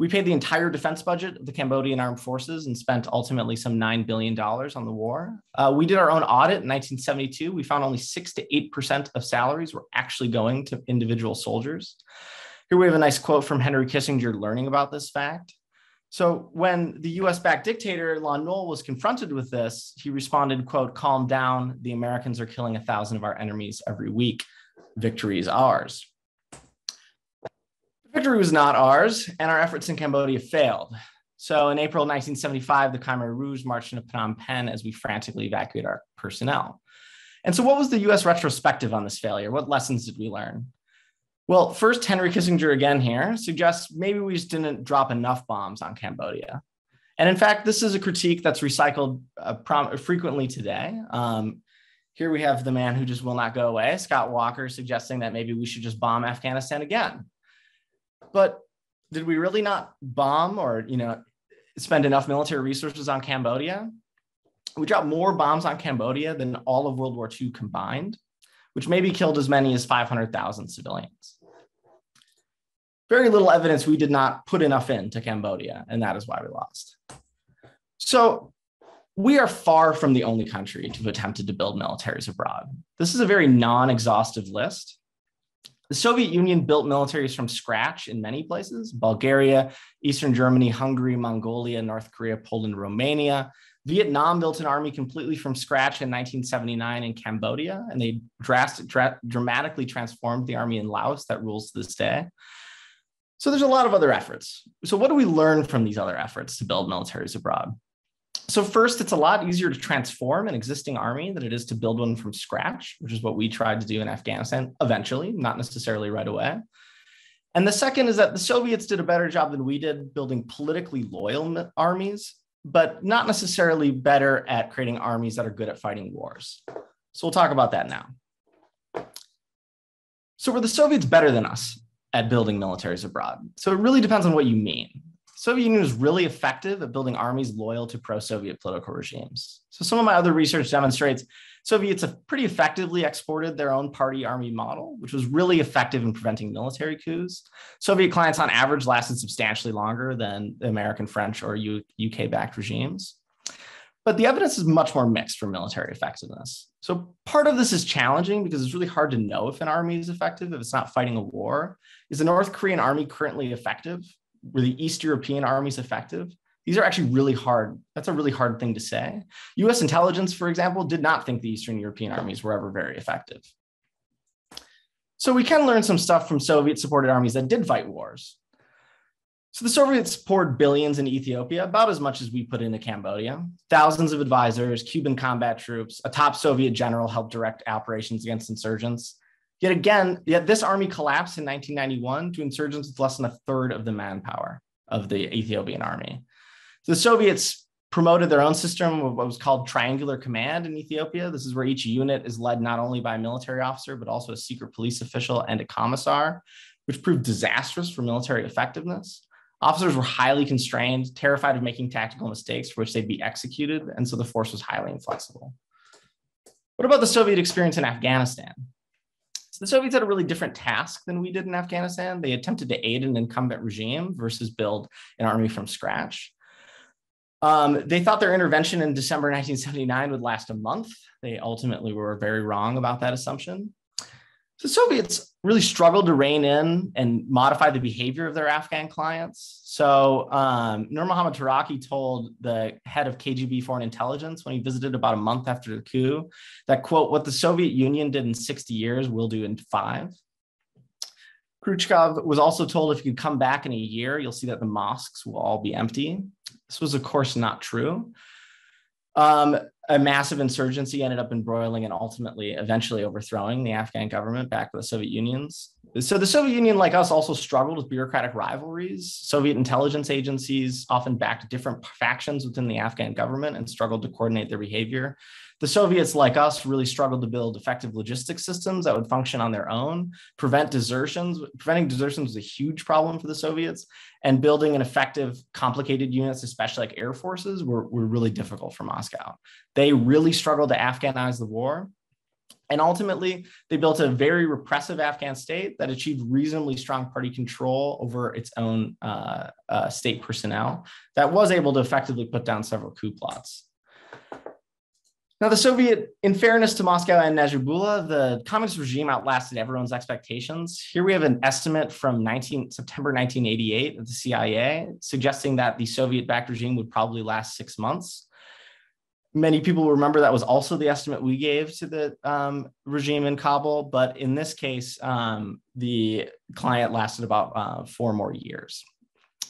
We paid the entire defense budget of the Cambodian armed forces and spent ultimately some $9 billion on the war. Uh, we did our own audit in 1972. We found only 6 to 8% of salaries were actually going to individual soldiers. Here we have a nice quote from Henry Kissinger learning about this fact. So when the US backed dictator Lon Nol was confronted with this, he responded, quote, calm down. The Americans are killing a thousand of our enemies every week. Victory is ours. Victory was not ours, and our efforts in Cambodia failed. So in April 1975, the Khmer Rouge marched into Phnom Penh as we frantically evacuated our personnel. And so, what was the US retrospective on this failure? What lessons did we learn? Well, first, Henry Kissinger again here suggests maybe we just didn't drop enough bombs on Cambodia. And in fact, this is a critique that's recycled uh, prom- frequently today. Um, here we have the man who just will not go away, Scott Walker, suggesting that maybe we should just bomb Afghanistan again. But did we really not bomb or, you know, spend enough military resources on Cambodia? We dropped more bombs on Cambodia than all of World War II combined, which maybe killed as many as 500,000 civilians. Very little evidence we did not put enough into Cambodia, and that is why we lost. So we are far from the only country to have attempted to build militaries abroad. This is a very non exhaustive list, the Soviet Union built militaries from scratch in many places Bulgaria, Eastern Germany, Hungary, Mongolia, North Korea, Poland, Romania. Vietnam built an army completely from scratch in 1979 in Cambodia, and they drastic, dra- dramatically transformed the army in Laos that rules to this day. So there's a lot of other efforts. So, what do we learn from these other efforts to build militaries abroad? So first, it's a lot easier to transform an existing army than it is to build one from scratch, which is what we tried to do in Afghanistan eventually, not necessarily right away. And the second is that the Soviets did a better job than we did building politically loyal armies, but not necessarily better at creating armies that are good at fighting wars. So we'll talk about that now. So were the Soviets better than us at building militaries abroad? So it really depends on what you mean. Soviet Union was really effective at building armies loyal to pro-Soviet political regimes. So some of my other research demonstrates Soviets have pretty effectively exported their own party army model, which was really effective in preventing military coups. Soviet clients on average lasted substantially longer than American, French, or UK-backed regimes. But the evidence is much more mixed for military effectiveness. So part of this is challenging because it's really hard to know if an army is effective if it's not fighting a war. Is the North Korean army currently effective? Were the East European armies effective? These are actually really hard. That's a really hard thing to say. US intelligence, for example, did not think the Eastern European armies were ever very effective. So we can learn some stuff from Soviet supported armies that did fight wars. So the Soviets poured billions in Ethiopia, about as much as we put into Cambodia. Thousands of advisors, Cuban combat troops, a top Soviet general helped direct operations against insurgents. Yet again, yet this army collapsed in 1991 to insurgents with less than a third of the manpower of the Ethiopian army. So the Soviets promoted their own system of what was called triangular command in Ethiopia. This is where each unit is led not only by a military officer, but also a secret police official and a commissar, which proved disastrous for military effectiveness. Officers were highly constrained, terrified of making tactical mistakes for which they'd be executed, and so the force was highly inflexible. What about the Soviet experience in Afghanistan? The Soviets had a really different task than we did in Afghanistan. They attempted to aid an incumbent regime versus build an army from scratch. Um, they thought their intervention in December 1979 would last a month. They ultimately were very wrong about that assumption. The Soviets really struggled to rein in and modify the behavior of their Afghan clients. So um, Nur Muhammad Taraki told the head of KGB foreign intelligence when he visited about a month after the coup that, quote, what the Soviet Union did in 60 years, we'll do in five. Kryuchkov was also told if you come back in a year, you'll see that the mosques will all be empty. This was, of course, not true. Um, a massive insurgency ended up embroiling and ultimately, eventually overthrowing the Afghan government back to the Soviet Union's. So the Soviet Union, like us, also struggled with bureaucratic rivalries. Soviet intelligence agencies often backed different factions within the Afghan government and struggled to coordinate their behavior. The Soviets, like us, really struggled to build effective logistics systems that would function on their own, prevent desertions. Preventing desertions was a huge problem for the Soviets, and building an effective, complicated units, especially like air forces, were, were really difficult for Moscow. They really struggled to Afghanize the war. And ultimately, they built a very repressive Afghan state that achieved reasonably strong party control over its own uh, uh, state personnel that was able to effectively put down several coup plots. Now, the Soviet, in fairness to Moscow and Najibullah, the communist regime outlasted everyone's expectations. Here we have an estimate from 19, September 1988 of the CIA suggesting that the Soviet backed regime would probably last six months. Many people remember that was also the estimate we gave to the um, regime in Kabul, but in this case, um, the client lasted about uh, four more years.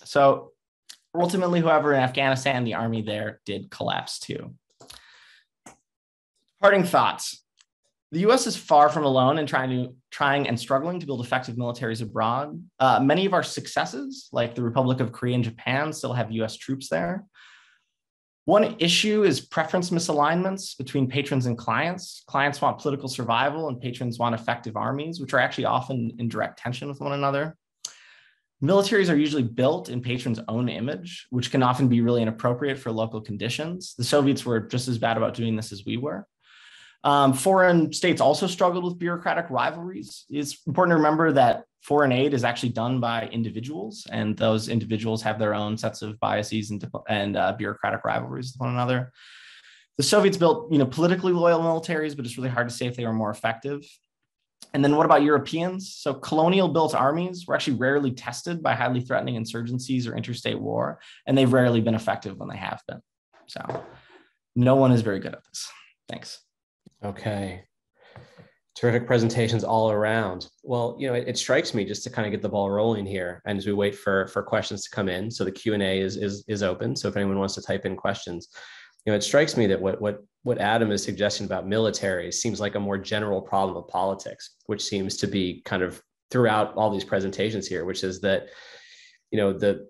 So ultimately, however, in Afghanistan, the army there did collapse too. Parting thoughts. The U.S. is far from alone in trying to trying and struggling to build effective militaries abroad. Uh, many of our successes, like the Republic of Korea and Japan, still have U.S. troops there. One issue is preference misalignments between patrons and clients. Clients want political survival, and patrons want effective armies, which are actually often in direct tension with one another. Militaries are usually built in patrons' own image, which can often be really inappropriate for local conditions. The Soviets were just as bad about doing this as we were. Um, foreign states also struggled with bureaucratic rivalries. It's important to remember that foreign aid is actually done by individuals, and those individuals have their own sets of biases and, and uh, bureaucratic rivalries with one another. The Soviets built, you know, politically loyal militaries, but it's really hard to say if they were more effective. And then what about Europeans? So colonial built armies were actually rarely tested by highly threatening insurgencies or interstate war, and they've rarely been effective when they have been. So no one is very good at this. Thanks. Okay. Terrific presentations all around. Well, you know, it, it, strikes me just to kind of get the ball rolling here, and as we wait for for questions to come in, so the Q and A is is is open. So if anyone wants to type in questions, you know, it strikes me that what what what Adam is suggesting about military seems like a more general problem of politics, which seems to be kind of throughout all these presentations here, which is that, you know, the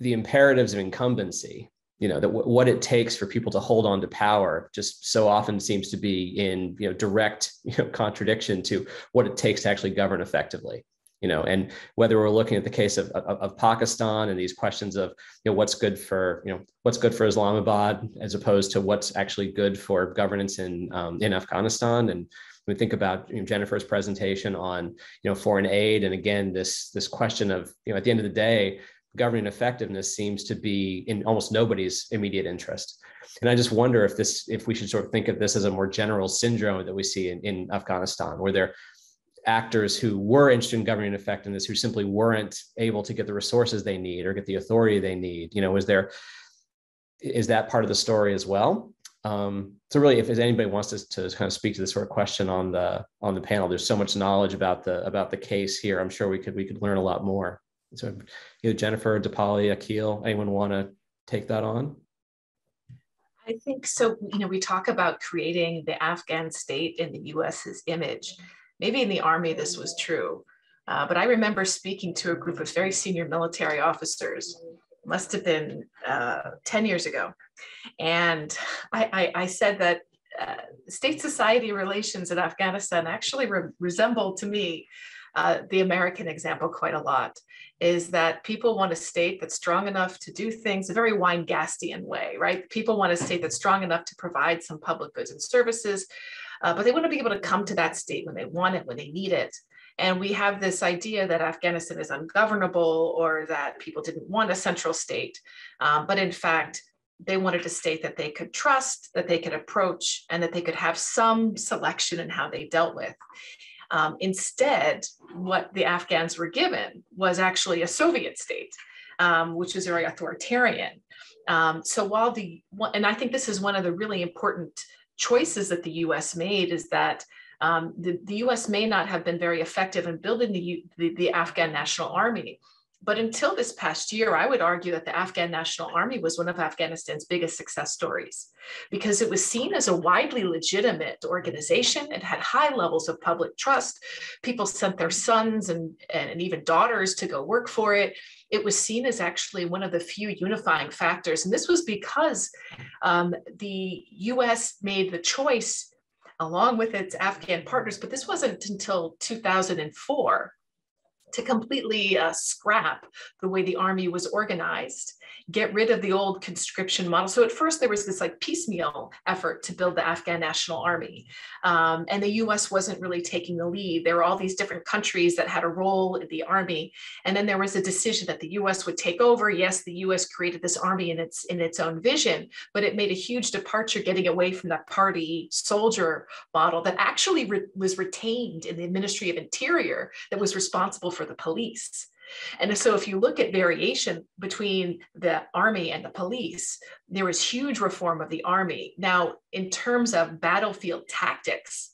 the imperatives of incumbency you know that w- what it takes for people to hold on to power just so often seems to be in you know direct you know contradiction to what it takes to actually govern effectively you know? And whether we're looking at the case of, of, of, pakistan and these questions of you know what's good for you know what's good for islamabad as opposed to what's actually good for governance in um, in afghanistan. And we think about you know, jennifer's presentation on you know foreign aid and again this this question of you know at the end of the day governing effectiveness seems to be in almost nobody's immediate interest. And I just wonder if this, if we should sort of think of this as a more general syndrome that we see in, in Afghanistan, where there actors who were interested in governing effectiveness who simply weren't able to get the resources they need or get the authority they need. You know, is there is that part of the story as well? Um, so really, if anybody wants to, to kind of speak to this sort of question on the on the panel, there's so much knowledge about the about the case here. I'm sure we could we could learn a lot more. So either Jennifer, Dipali, Aqil, anyone want to take that on? I think so. You know, we talk about creating the Afghan state in the US's image. maybe in the army this was true, uh, but I remember speaking to a group of very senior military officers, must have been uh, 10 years ago. And I, I, I said that uh, state society relations in Afghanistan actually re- resemble to me uh, the American example quite a lot is that people want a state that's strong enough to do things a very Weingastian way, right? People want a state that's strong enough to provide some public goods and services, uh, but they want to be able to come to that state when they want it, when they need it. And we have this idea that Afghanistan is ungovernable or that people didn't want a central state. Um, but in fact, they wanted a state that they could trust, that they could approach, and that they could have some selection in how they dealt with. Um, instead, what the Afghans were given was actually a Soviet state, um, which was very authoritarian. Um, so while the, and I think this is one of the really important choices that the US made is that um, the, the US may not have been very effective in building the, the, the Afghan National Army but until this past year, I would argue that the Afghan National Army was one of Afghanistan's biggest success stories because it was seen as a widely legitimate organization. It had high levels of public trust. People sent their sons and, and even daughters to go work for it. It was seen as actually one of the few unifying factors. And this was because um, the US made the choice along with its Afghan partners, but this wasn't until 2004 to completely uh, scrap the way the army was organized get rid of the old conscription model. So at first there was this like piecemeal effort to build the Afghan National Army. Um, and the US wasn't really taking the lead. There were all these different countries that had a role in the army. And then there was a decision that the US would take over. Yes, the US created this army in its, in its own vision, but it made a huge departure getting away from that party soldier model that actually re- was retained in the Ministry of Interior that was responsible for the police. And so if you look at variation between the army and the police, there was huge reform of the army. Now, in terms of battlefield tactics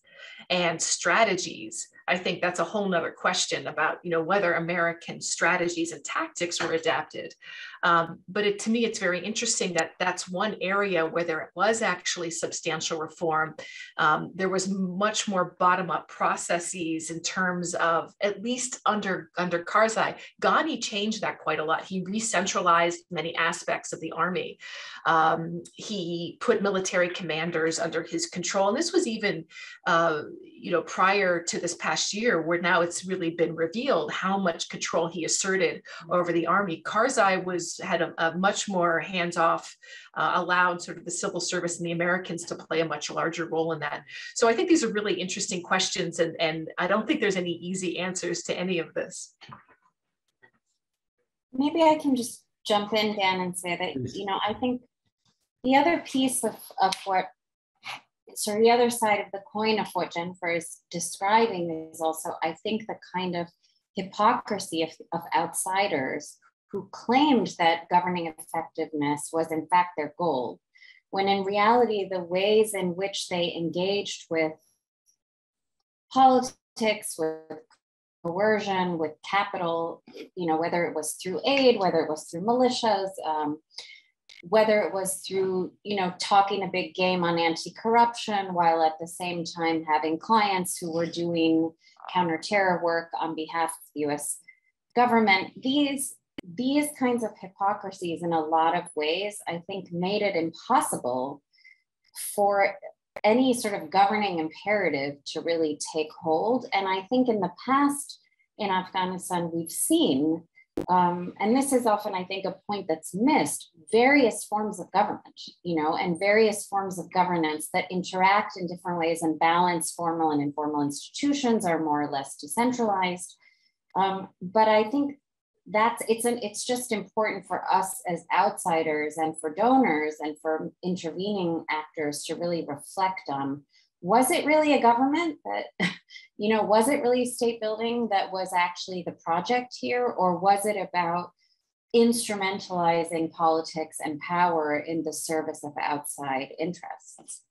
and strategies, I think that's a whole nother question about, you know, whether American strategies and tactics were adapted. Um, but it, to me, it's very interesting that that's one area where there was actually substantial reform. Um, there was much more bottom-up processes in terms of, at least under under Karzai, Ghani changed that quite a lot. He re-centralized many aspects of the army. Um, he put military commanders under his control, and this was even, uh, you know, prior to this past year, where now it's really been revealed how much control he asserted over the army. Karzai was had a, a much more hands-off, uh, allowed sort of the civil service and the Americans to play a much larger role in that. So I think these are really interesting questions, and and I don't think there's any easy answers to any of this. Maybe I can just jump in, Dan, and say that you know I think the other piece of, of what so the other side of the coin of what Jennifer is describing is also, I think, the kind of hypocrisy of, of outsiders who claimed that governing effectiveness was in fact their goal, when in reality, the ways in which they engaged with politics, with coercion, with capital, you know, whether it was through aid, whether it was through militias, um, whether it was through you know talking a big game on anti-corruption while at the same time having clients who were doing counter-terror work on behalf of the US government. These these kinds of hypocrisies in a lot of ways i think made it impossible for any sort of governing imperative to really take hold. And i think in the past in afghanistan we've seen um, and this is often, I think, a point that's missed various forms of government, you know, and various forms of governance that interact in different ways and balance formal and informal institutions are more or less decentralized. Um, but I think that's it's an it's just important for us as outsiders and for donors and for intervening actors to really reflect on was it really a government that, you know, was it really state building that was actually the project here? Or was it about instrumentalizing politics and power in the service of outside interests?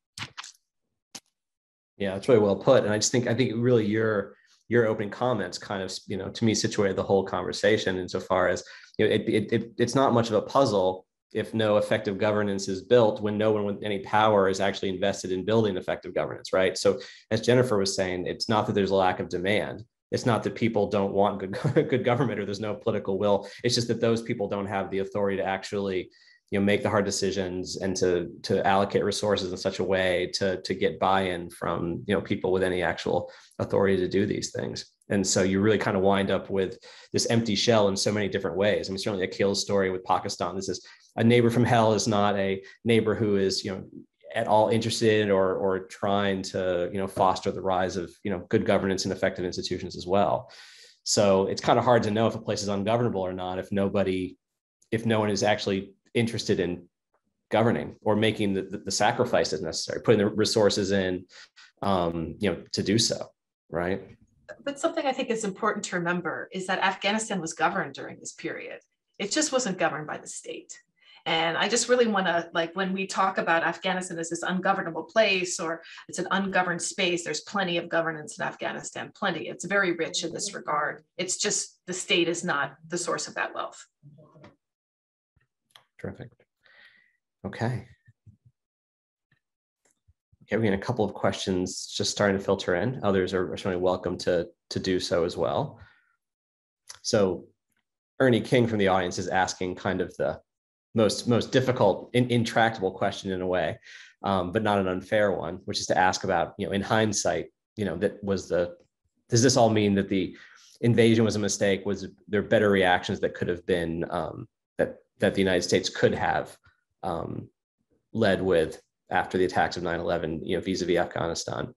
Yeah, that's really well put. And I just think, I think really your, your opening comments kind of, you know, to me situated the whole conversation insofar as, you know, it, it, it it's not much of a puzzle if no effective governance is built when no one with any power is actually invested in building effective governance right? So as jennifer was saying it's not that there's a lack of demand. It's not that people don't want good *laughs* good government or there's no political will. It's just that those people don't have the authority to actually you know make the hard decisions and to to allocate resources in such a way to to get buy-in from you know people with any actual authority to do these things. And so you really kind of wind up with this empty shell in so many different ways. I mean certainly Aqil's story with pakistan this is a neighbor from hell is not a neighbor who is you know at all interested or or trying to you know foster the rise of you know good governance and effective institutions as well. So it's kind of hard to know if a place is ungovernable or not if nobody if no one is actually interested in governing or making the, the, the sacrifices necessary putting the resources in um, you know to do so right? But something i think is important to remember is that afghanistan was governed during this period. It just wasn't governed by the state and I just really want to, like, when we talk about Afghanistan as this ungovernable place or it's an ungoverned space, there's plenty of governance in Afghanistan, plenty. It's very rich in this regard. It's just the state is not the source of that wealth. Terrific. Okay. Okay, we have a couple of questions just starting to filter in. Others are certainly welcome to, to do so as well. So Ernie King from the audience is asking kind of the most most difficult, in, intractable question in a way, um, but not an unfair one, which is to ask about, you know, in hindsight, you know, that was the, does this all mean that the invasion was a mistake? Was there better reactions that could have been um, that that the United States could have um, led with after the attacks of 9/11, you know, vis-a-vis Afghanistan?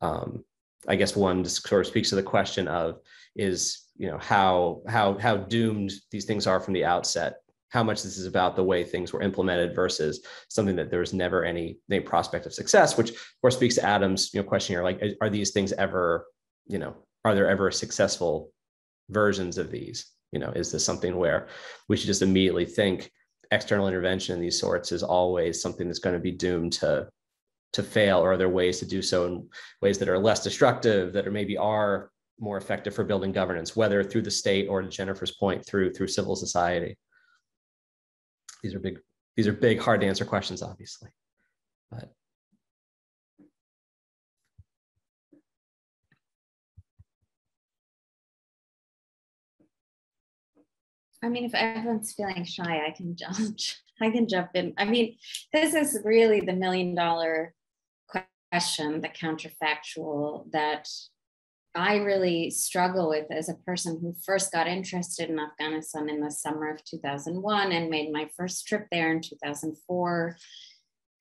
Um, I guess one sort of speaks to the question of is you know how how how doomed these things are from the outset how much this is about the way things were implemented versus something that there was never any, any prospect of success, which of course speaks to Adam's you know, question here, like, are these things ever, you know, are there ever successful versions of these? You know, is this something where we should just immediately think external intervention in these sorts is always something that's going to be doomed to to fail or are there ways to do so in ways that are less destructive that are maybe are more effective for building governance whether through the state or to jennifer's point through through civil society these are big, these are big, hard to answer questions, obviously. But I mean, if everyone's feeling shy, I can jump. *laughs* I can jump in. I mean, this is really the million dollar question, the counterfactual that I really struggle with as a person who first got interested in Afghanistan in the summer of 2001 and made my first trip there in 2004.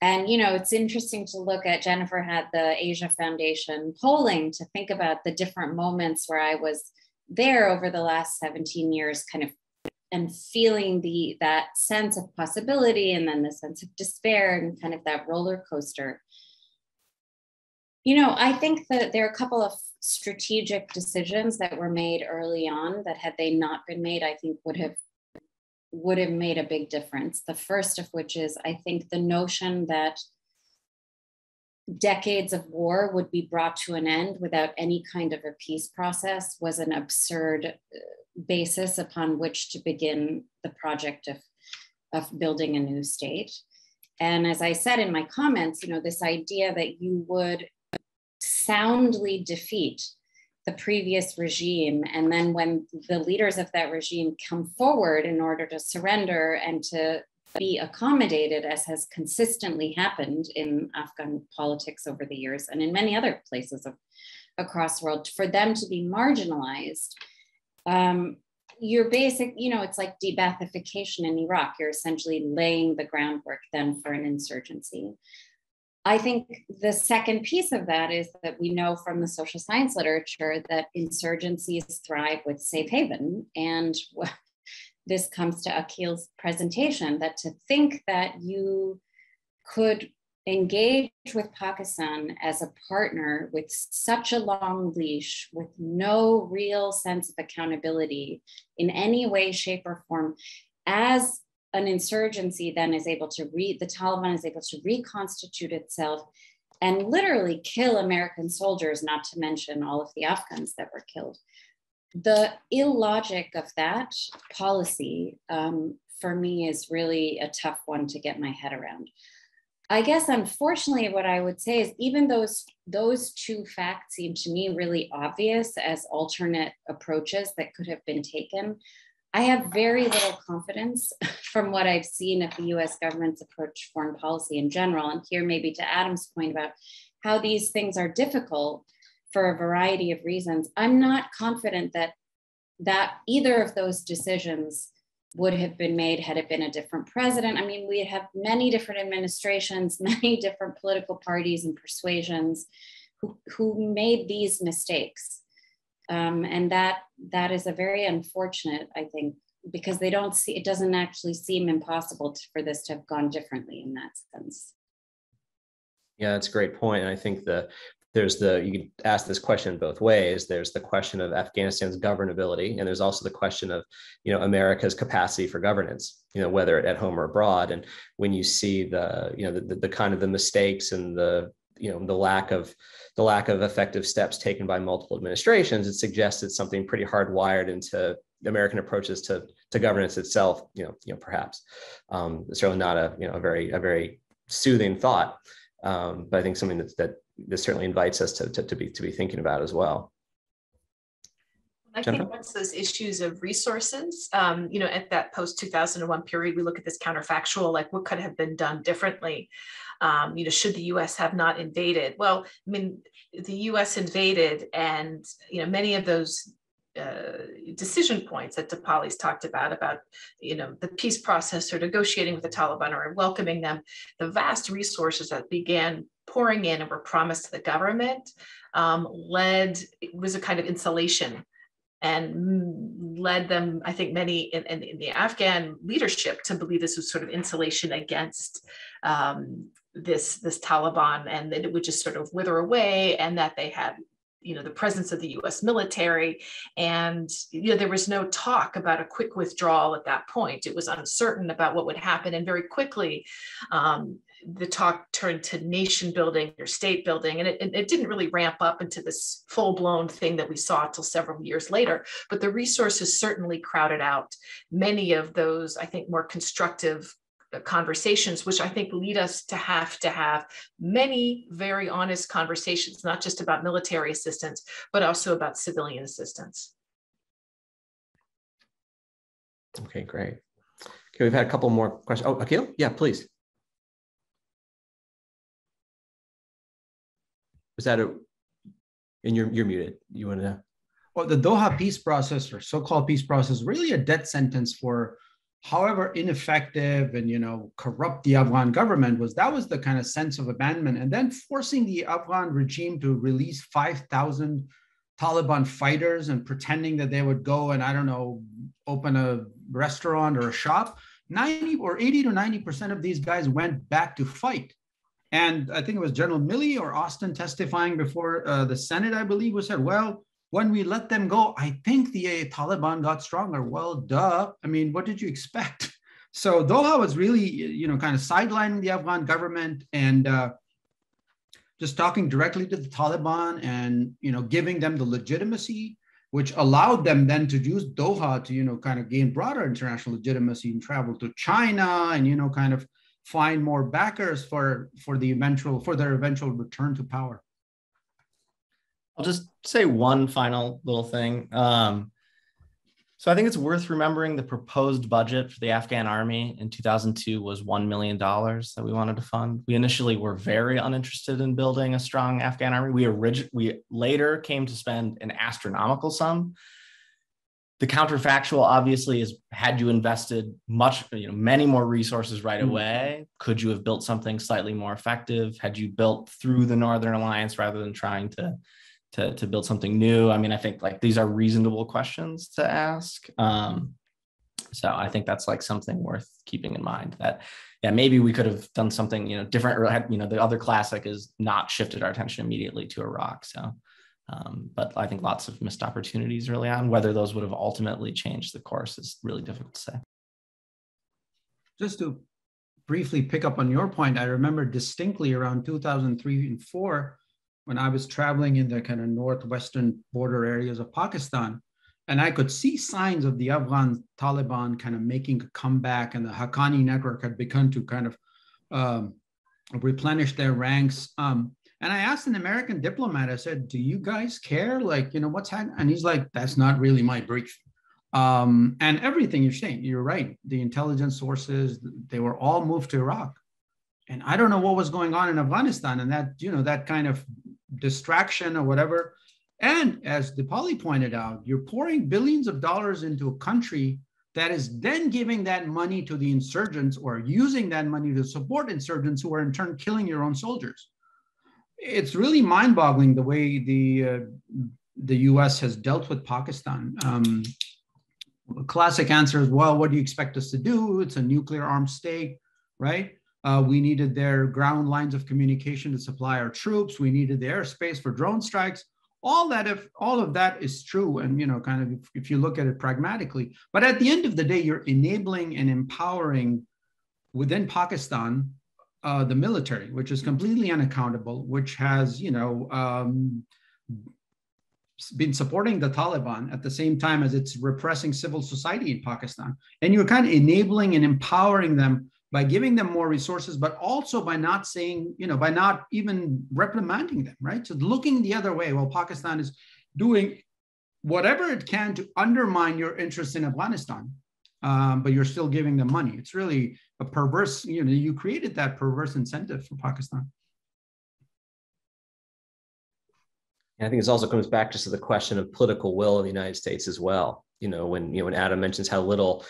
And, you know, it's interesting to look at Jennifer had the Asia Foundation polling to think about the different moments where I was there over the last 17 years, kind of and feeling the that sense of possibility and then the sense of despair and kind of that roller coaster you know, I think that there are a couple of strategic decisions that were made early on that had they not been made, I think would have would have made a big difference. The first of which is I think the notion that decades of war would be brought to an end without any kind of a peace process was an absurd uh, basis upon which to begin the project of, of building a new state. And as I said in my comments, you know, this idea that you would soundly defeat the previous regime. And then when the leaders of that regime come forward in order to surrender and to be accommodated, as has consistently happened in Afghan politics over the years and in many other places of, across the world, for them to be marginalized. Um, your basic, you know, it's like de-Baathification in Iraq. You're essentially laying the groundwork then for an insurgency. I think the second piece of that is that we know from the social science literature that insurgencies thrive with safe haven. And this comes to Aqil's presentation that to think that you could engage with Pakistan as a partner with such a long leash, with no real sense of accountability in any way, shape, or form, as an insurgency then is able to read the Taliban is able to reconstitute itself and literally kill American soldiers, not to mention all of the Afghans that were killed. The illogic of that policy um, for me is really a tough one to get my head around. I guess unfortunately what I would say is even those those two facts seem to me really obvious as alternate approaches that could have been taken. I have very little confidence *laughs* from what I've seen of the US government's approach to foreign policy in general. And here, maybe to Adam's point about how these things are difficult for a variety of reasons, I'm not confident that that either of those decisions would have been made had it been a different president. I mean, we have many different administrations, *laughs* many different political parties and persuasions who, who made these mistakes. Um, and that that is a very unfortunate, I think, because they don't see it doesn't actually seem impossible to, for this to have gone differently in that sense. Yeah, that's a great point. And I think the there's the you can ask this question both ways there's the question of afghanistan's governability and there's also the question of you know america's capacity for governance you know whether at home or abroad and when you see the you know the, the, the kind of the mistakes and the you know the lack of the lack of effective steps taken by multiple administrations it suggests it's something pretty hardwired into american approaches to to governance itself you know you know perhaps um, certainly not a you know a very a very soothing thought um, but i think something that that this certainly invites us to, to, to, be to be thinking about as well. I Jennifer? think once those issues of resources, um, you know, at that post 2001 period, we look at this counterfactual, like what could have been done differently. Um, you know, should the U.S. have not invaded? Well, I mean, the U.S. invaded, and you know, many of those uh, decision points that Dipali's talked about, about you know the peace process or negotiating with the Taliban or welcoming them, the vast resources that began pouring in and were promised to the government um, led was a kind of insulation and led them, I think, many in, in, in, the Afghan leadership to believe this was sort of insulation against um, this this Taliban, and that it would just sort of wither away, and that they had you know the presence of the US military. And you know there was no talk about a quick withdrawal at that point. It was uncertain about what would happen. And very quickly um, the talk turned to nation building or state building. And it, it didn't really ramp up into this full-blown thing that we saw until several years later. But the resources certainly crowded out. Many of those i think more constructive conversations, which I think lead us to have to have many very honest conversations, not just about military assistance, but also about civilian assistance. Okay, great. Okay, we've had a couple more questions. Oh, Aqil, yeah, please. Was that a, and you're, you're muted. You want to? Well, the Doha peace process or so-called peace process, really a death sentence for however ineffective and you know corrupt the afghan government was that was the kind of sense of abandonment. And then forcing the afghan regime to release 5000 taliban fighters and pretending that they would go and i don't know open a restaurant or a shop 90 or 80 to 90 percent of these guys went back to fight. And i think it was general milley or austin testifying before uh, the senate i believe was said well when we let them go, I think the Taliban got stronger. Well, duh. I mean, what did you expect? *laughs* So Doha was really, you know, kind of sidelining the Afghan government and uh, just talking directly to the Taliban and, you know, giving them the legitimacy, which allowed them then to use Doha to, you know, kind of gain broader international legitimacy and travel to China and, you know, kind of find more backers for for the eventual for their eventual return to power. I'll just say one final little thing. Um, so I think it's worth remembering the proposed budget for the Afghan army in 2002 was $1 million that we wanted to fund. We initially were very uninterested in building a strong Afghan army. We, orig- we later came to spend an astronomical sum. The counterfactual obviously is had you invested much, you know, many more resources right mm-hmm. away, could you have built something slightly more effective? Had you built through the Northern Alliance rather than trying to to, to build something new? I mean, I think like these are reasonable questions to ask. Um, so I think that's like something worth keeping in mind that, yeah, maybe we could have done something, you know, different or you know, the other classic is not shifted our attention immediately to Iraq. So, um, but I think lots of missed opportunities early on, whether those would have ultimately changed the course is really difficult to say. Just to briefly pick up on your point, I remember distinctly around 2003 and four, when I was traveling in the kind of northwestern border areas of Pakistan. and I could see signs of the Afghan Taliban kind of making a comeback, and the Haqqani network had begun to kind of um, replenish their ranks. Um, and I asked an American diplomat, I said, Do you guys care? Like, you know, what's happening? And he's like, That's not really my brief. Um, and everything you're saying, you're right. The intelligence sources, they were all moved to Iraq. And I don't know what was going on in Afghanistan and that, you know, that kind of distraction or whatever. And as Dipali pointed out, you're pouring billions of dollars into a country that is then giving that money to the insurgents or using that money to support insurgents who are in turn killing your own soldiers. It's really mind-boggling the way the uh, the U.S. has dealt with Pakistan. Um, classic answer is, well, what do you expect us to do? It's a nuclear armed state, right? Uh, we needed their ground lines of communication to supply our troops. We needed the airspace for drone strikes. All that, if all of that is true, and you know, kind of if, if you look at it pragmatically, but at the end of the day, you're enabling and empowering within Pakistan uh, the military, which is completely unaccountable, which has you know um, been supporting the Taliban at the same time as it's repressing civil society in Pakistan. And you're kind of enabling and empowering them by giving them more resources, but also by not saying, you know, by not even reprimanding them, right? So looking the other way, while Pakistan is doing whatever it can to undermine your interest in Afghanistan, um, but you're still giving them money. It's really a perverse, you know, you created that perverse incentive for Pakistan. I think this also comes back just to the question of political will in the United States as well. You know, when you know when Adam mentions how little,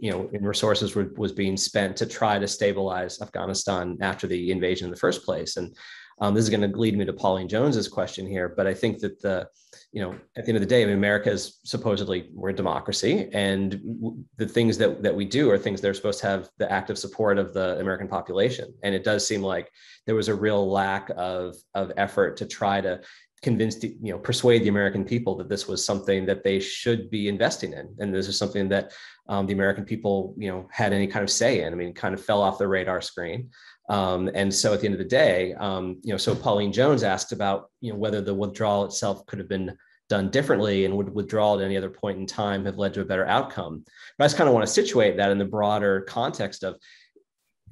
you know, in resources were, was being spent to try to stabilize Afghanistan after the invasion in the first place, and um, this is going to lead me to Pauline Jones's question here. But I think that the, you know, at the end of the day, I mean, America is supposedly we're a democracy, and the things that that we do are things that are supposed to have the active support of the American population. And it does seem like there was a real lack of of effort to try to convince you know persuade the american people that this was something that they should be investing in. And this is something that um, the american people you know had any kind of say in. I mean kind of fell off the radar screen. Um, and so at the end of the day um, you know so pauline jones asked about you know whether the withdrawal itself could have been done differently and would withdrawal at any other point in time have led to a better outcome. But i just kind of want to situate that in the broader context of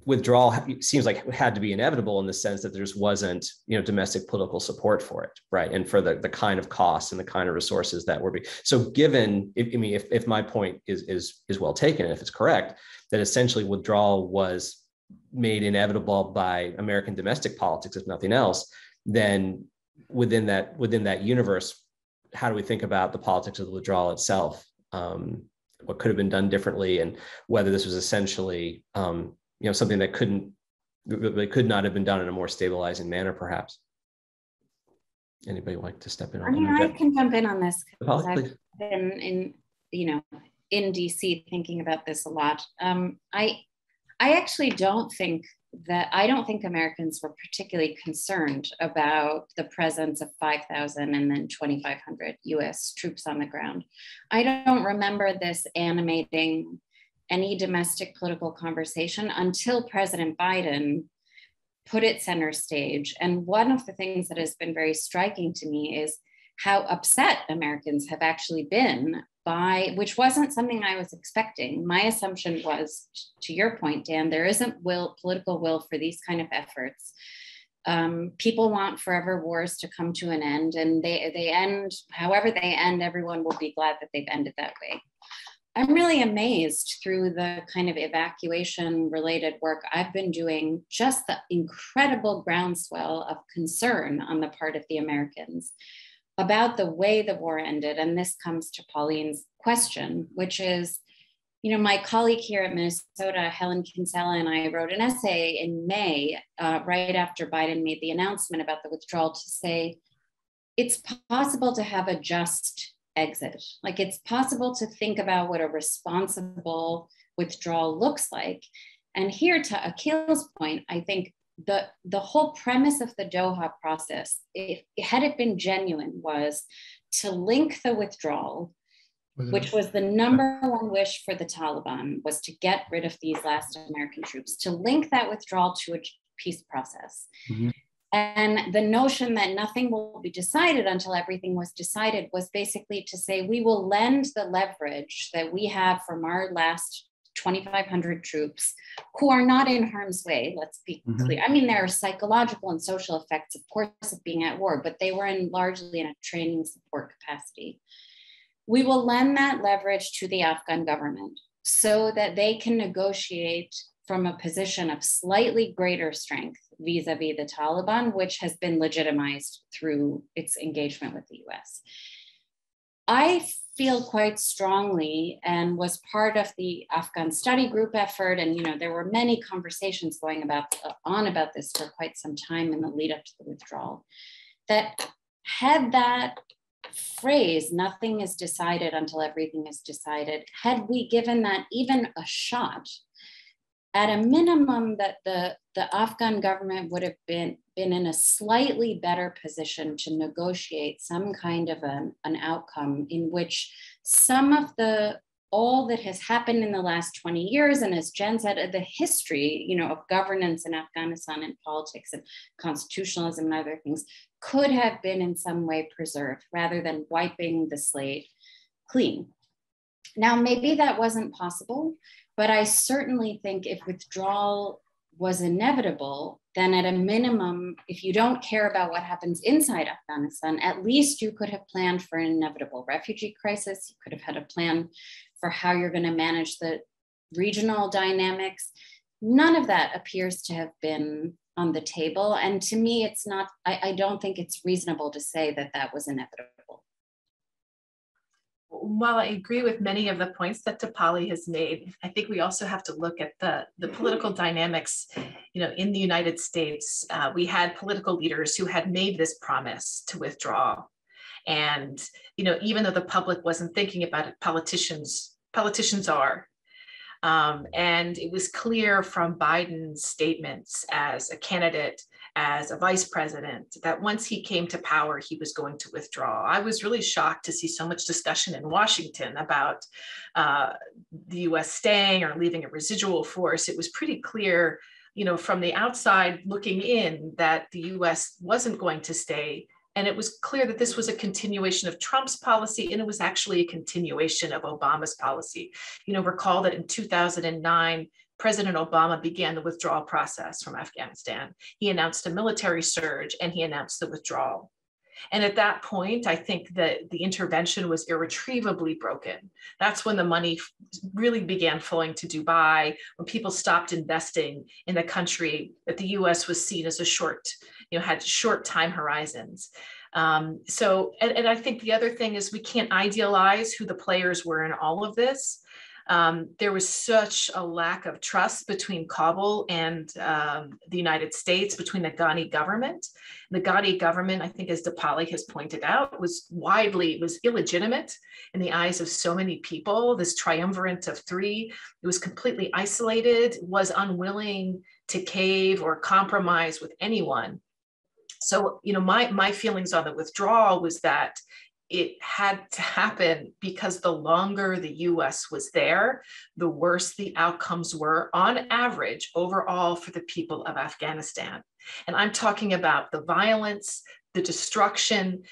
withdrawal seems like it had to be inevitable in the sense that there just wasn't you know domestic political support for it right? And for the, the kind of costs and the kind of resources that were being so given if, i mean if, if my point is is is well taken and if it's correct that essentially withdrawal was made inevitable by american domestic politics if nothing else then within that within that universe how do we think about the politics of the withdrawal itself? Um, what could have been done differently and whether this was essentially um, you know something that couldn't that could not have been done in a more stabilizing manner perhaps. Anybody like to step in i mean i can jump in on this because i've been in you know in dc thinking about this a lot. Um, i i actually don't think that I don't think Americans were particularly concerned about the presence of 5,000 and then 2,500 US troops on the ground. I don't remember this animating any domestic political conversation until President Biden put it center stage. And one of the things that has been very striking to me is how upset Americans have actually been by, which wasn't something I was expecting. My assumption was, to your point, Dan, there isn't will, political will for these kind of efforts. Um, people want forever wars to come to an end, and they they end however they end. Everyone will be glad that they've ended that way. I'm really amazed through the kind of evacuation related work I've been doing, just the incredible groundswell of concern on the part of the Americans about the way the war ended. And this comes to Pauline's question, which is, you know, my colleague here at Minnesota, Helen Kinsella, and I wrote an essay in May, uh, right after Biden made the announcement about the withdrawal, to say it's possible to have a just exit. Like it's possible to think about what a responsible withdrawal looks like. And here, to Aqil's point, I think the the whole premise of the Doha process, if had it been genuine, was to link the withdrawal, which was the number one wish for the Taliban, was to get rid of these last American troops, to link that withdrawal to a peace process. Mm-hmm. And the notion that nothing will be decided until everything was decided was basically to say we will lend the leverage that we have from our last 2,500 troops who are not in harm's way. Let's be mm-hmm. clear. I mean, there are psychological and social effects, of course, of being at war, but they were in largely in a training support capacity. We will lend that leverage to the Afghan government so that they can negotiate from a position of slightly greater strength vis-a-vis the Taliban, which has been legitimized through its engagement with the US. I feel quite strongly and was part of the Afghan study group effort. And, you know, there were many conversations going about uh, on about this for quite some time in the lead up to the withdrawal that had that phrase, nothing is decided until everything is decided, had we given that even a shot, at a minimum that the, the Afghan government would have been, been in a slightly better position to negotiate some kind of an, an outcome in which some of the all that has happened in the last 20 years and as jen said uh, the history you know of governance in afghanistan and politics and constitutionalism and other things could have been in some way preserved rather than wiping the slate clean. Now maybe that wasn't possible but I certainly think if withdrawal was inevitable, then at a minimum, if you don't care about what happens inside Afghanistan, at least you could have planned for an inevitable refugee crisis. You could have had a plan for how you're going to manage the regional dynamics. None of that appears to have been on the table. And to me, it's not, I, I don't think it's reasonable to say that that was inevitable while I agree with many of the points that Dipali has made, I think we also have to look at the, the political dynamics. You know, in the United States, uh, we had political leaders who had made this promise to withdraw. And, you know, even though the public wasn't thinking about it, politicians, politicians are. Um, and it was clear from Biden's statements as a candidate as a vice president that once he came to power, he was going to withdraw. I was really shocked to see so much discussion in Washington about uh, the US staying or leaving a residual force. It was pretty clear, you know, from the outside looking in that the US wasn't going to stay and it was clear that this was a continuation of Trump's policy, and it was actually a continuation of Obama's policy. You know, recall that in 2009, President Obama began the withdrawal process from Afghanistan. He announced a military surge and he announced the withdrawal. And at that point, I think that the intervention was irretrievably broken. That's when the money really began flowing to Dubai, when people stopped investing in the country that the US was seen as a short, you know, had short time horizons. Um, so, and, and I think the other thing is we can't idealize who the players were in all of this. Um, there was such a lack of trust between Kabul and um, the United States, between the Ghani government. The Ghani government, I think, as Dipali has pointed out, was widely, was illegitimate in the eyes of so many people. This triumvirate of three, it was completely isolated, was unwilling to cave or compromise with anyone. So, you know, my, my feelings on the withdrawal was that it had to happen because the longer the US was there, the worse the outcomes were on average overall for the people of Afghanistan. And I'm talking about the violence, the destruction.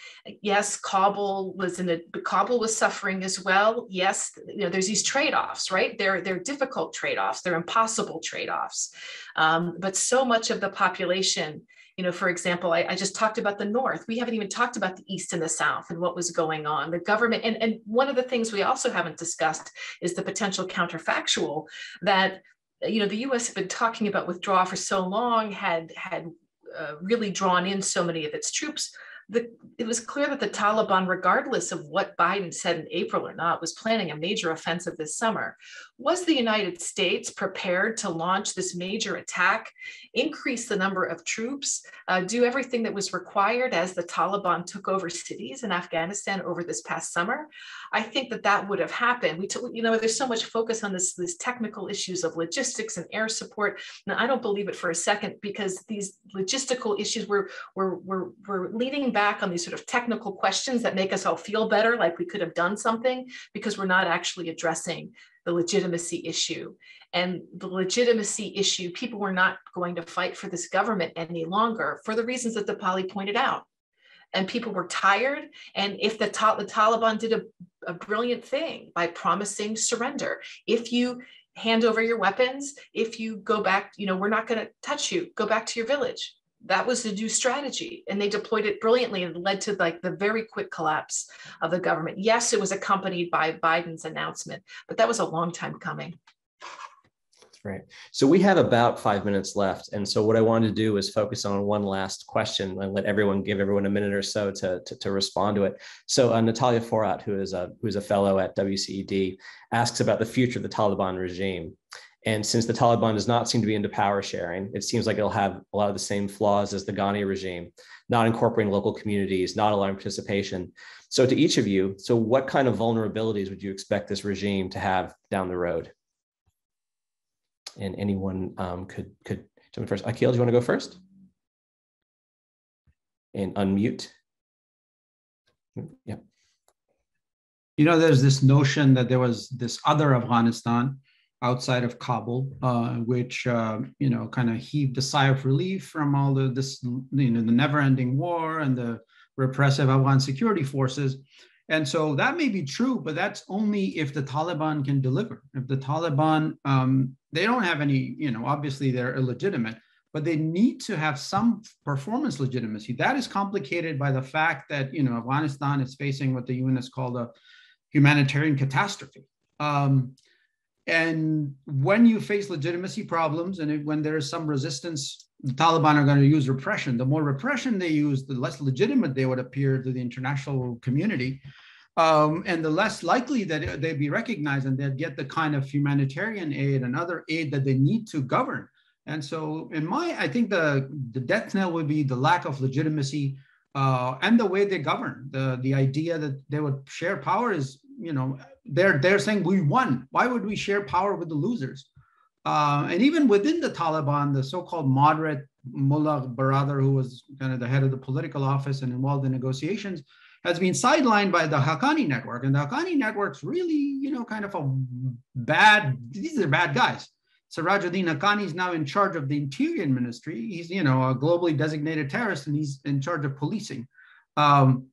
Yes, Kabul was in a Kabul was suffering as well. Yes, you know, there's these trade-offs, right? They're they're difficult trade-offs, they're impossible trade-offs. Um, but so much of the population you know, for example, I, I, just talked about the North. We haven't even talked about the East and the South and what was going on. The government, and, and one of the things we also haven't discussed is the potential counterfactual that, you know, the US had been talking about withdrawal for so long, had had uh, really drawn in so many of its troops the, it was clear that the Taliban, regardless of what Biden said in April or not, was planning a major offensive this summer. Was the United States prepared to launch this major attack, increase the number of troops, uh, do everything that was required as the Taliban took over cities in Afghanistan over this past summer? I think that that would have happened. We, you know, there's so much focus on this, these technical issues of logistics and air support. Now, I don't believe it for a second because these logistical issues were, were, were, were leading back on these sort of technical questions that make us all feel better, like we could have done something because we're not actually addressing the legitimacy issue. And the legitimacy issue, people were not going to fight for this government any longer for the reasons that Dipali pointed out. And people were tired. And if the, the Taliban did a, a brilliant thing by promising surrender, if you hand over your weapons, if you go back, you know, we're not going to touch you, go back to your village that was the new strategy and they deployed it brilliantly and led to like the very quick collapse of the government. Yes it was accompanied by biden's announcement but that was a long time coming. That's right. So we have about five minutes left and so what i wanted to do is focus on one last question and let everyone give everyone a minute or so to, to, to respond to it. So uh, natalia forat who is a who's a fellow at wced asks about the future of the taliban regime and since the Taliban does not seem to be into power sharing, it seems like it'll have a lot of the same flaws as the Ghani regime, not incorporating local communities, not allowing participation. So, to each of you, so what kind of vulnerabilities would you expect this regime to have down the road? And anyone um, could could jump in first. Aqil, do you want to go first? And unmute. Yeah. You know, there's this notion that there was this other Afghanistan outside of Kabul, uh, which uh, you know kind of heaved a sigh of relief from all the this you know the never-ending war and the repressive Afghan security forces. And so that may be true, but that's only if the Taliban can deliver. If the Taliban, um, they don't have any, you know, obviously they're illegitimate, but they need to have some performance legitimacy. That is complicated by the fact that, you know, Afghanistan is facing what the UN has called a humanitarian catastrophe. Um, and when you face legitimacy problems and when there is some resistance, the Taliban are going to use repression. The more repression they use, the less legitimate they would appear to the international community. Um, and the less likely that they'd be recognized and they'd get the kind of humanitarian aid and other aid that they need to govern. And so, in my, I think the, the death knell would be the lack of legitimacy uh, and the way they govern. The, the idea that they would share power is, you know, they're they're saying we won. Why would we share power with the losers? Uh, and even within the Taliban, the so-called moderate Mullah Baradar, who was kind of the head of the political office and involved in negotiations, has been sidelined by the Haqqani network. And the Haqqani network's really, you know, kind of a bad, these are bad guys. Sirajuddin Haqqani is now in charge of the Interior Ministry. He's, you know, a globally designated terrorist and he's in charge of policing. Um,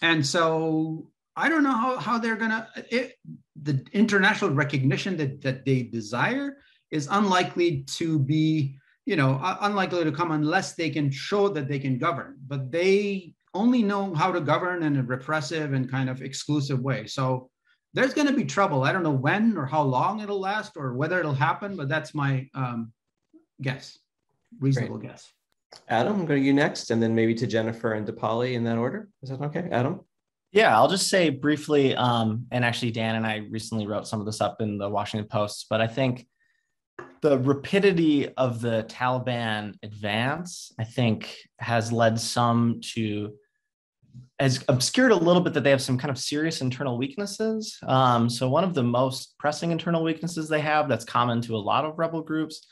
and so I don't know how, how they're gonna it, the international recognition that that they desire is unlikely to be you know unlikely to come unless they can show that they can govern. But they only know how to govern in a repressive and kind of exclusive way. So there's going to be trouble. I don't know when or how long it'll last or whether it'll happen but that's my um, guess reasonable Great. guess. Adam i'm going to you next and then maybe to jennifer and to Dipali in that order. Is that okay? Adam yeah, I'll just say briefly, um, and actually, Dan and I recently wrote some of this up in the Washington Post, but I think the rapidity of the Taliban advance, I think, has led some to has obscured a little bit that they have some kind of serious internal weaknesses. Um, so one of the most pressing internal weaknesses they have that's common to a lot of rebel groups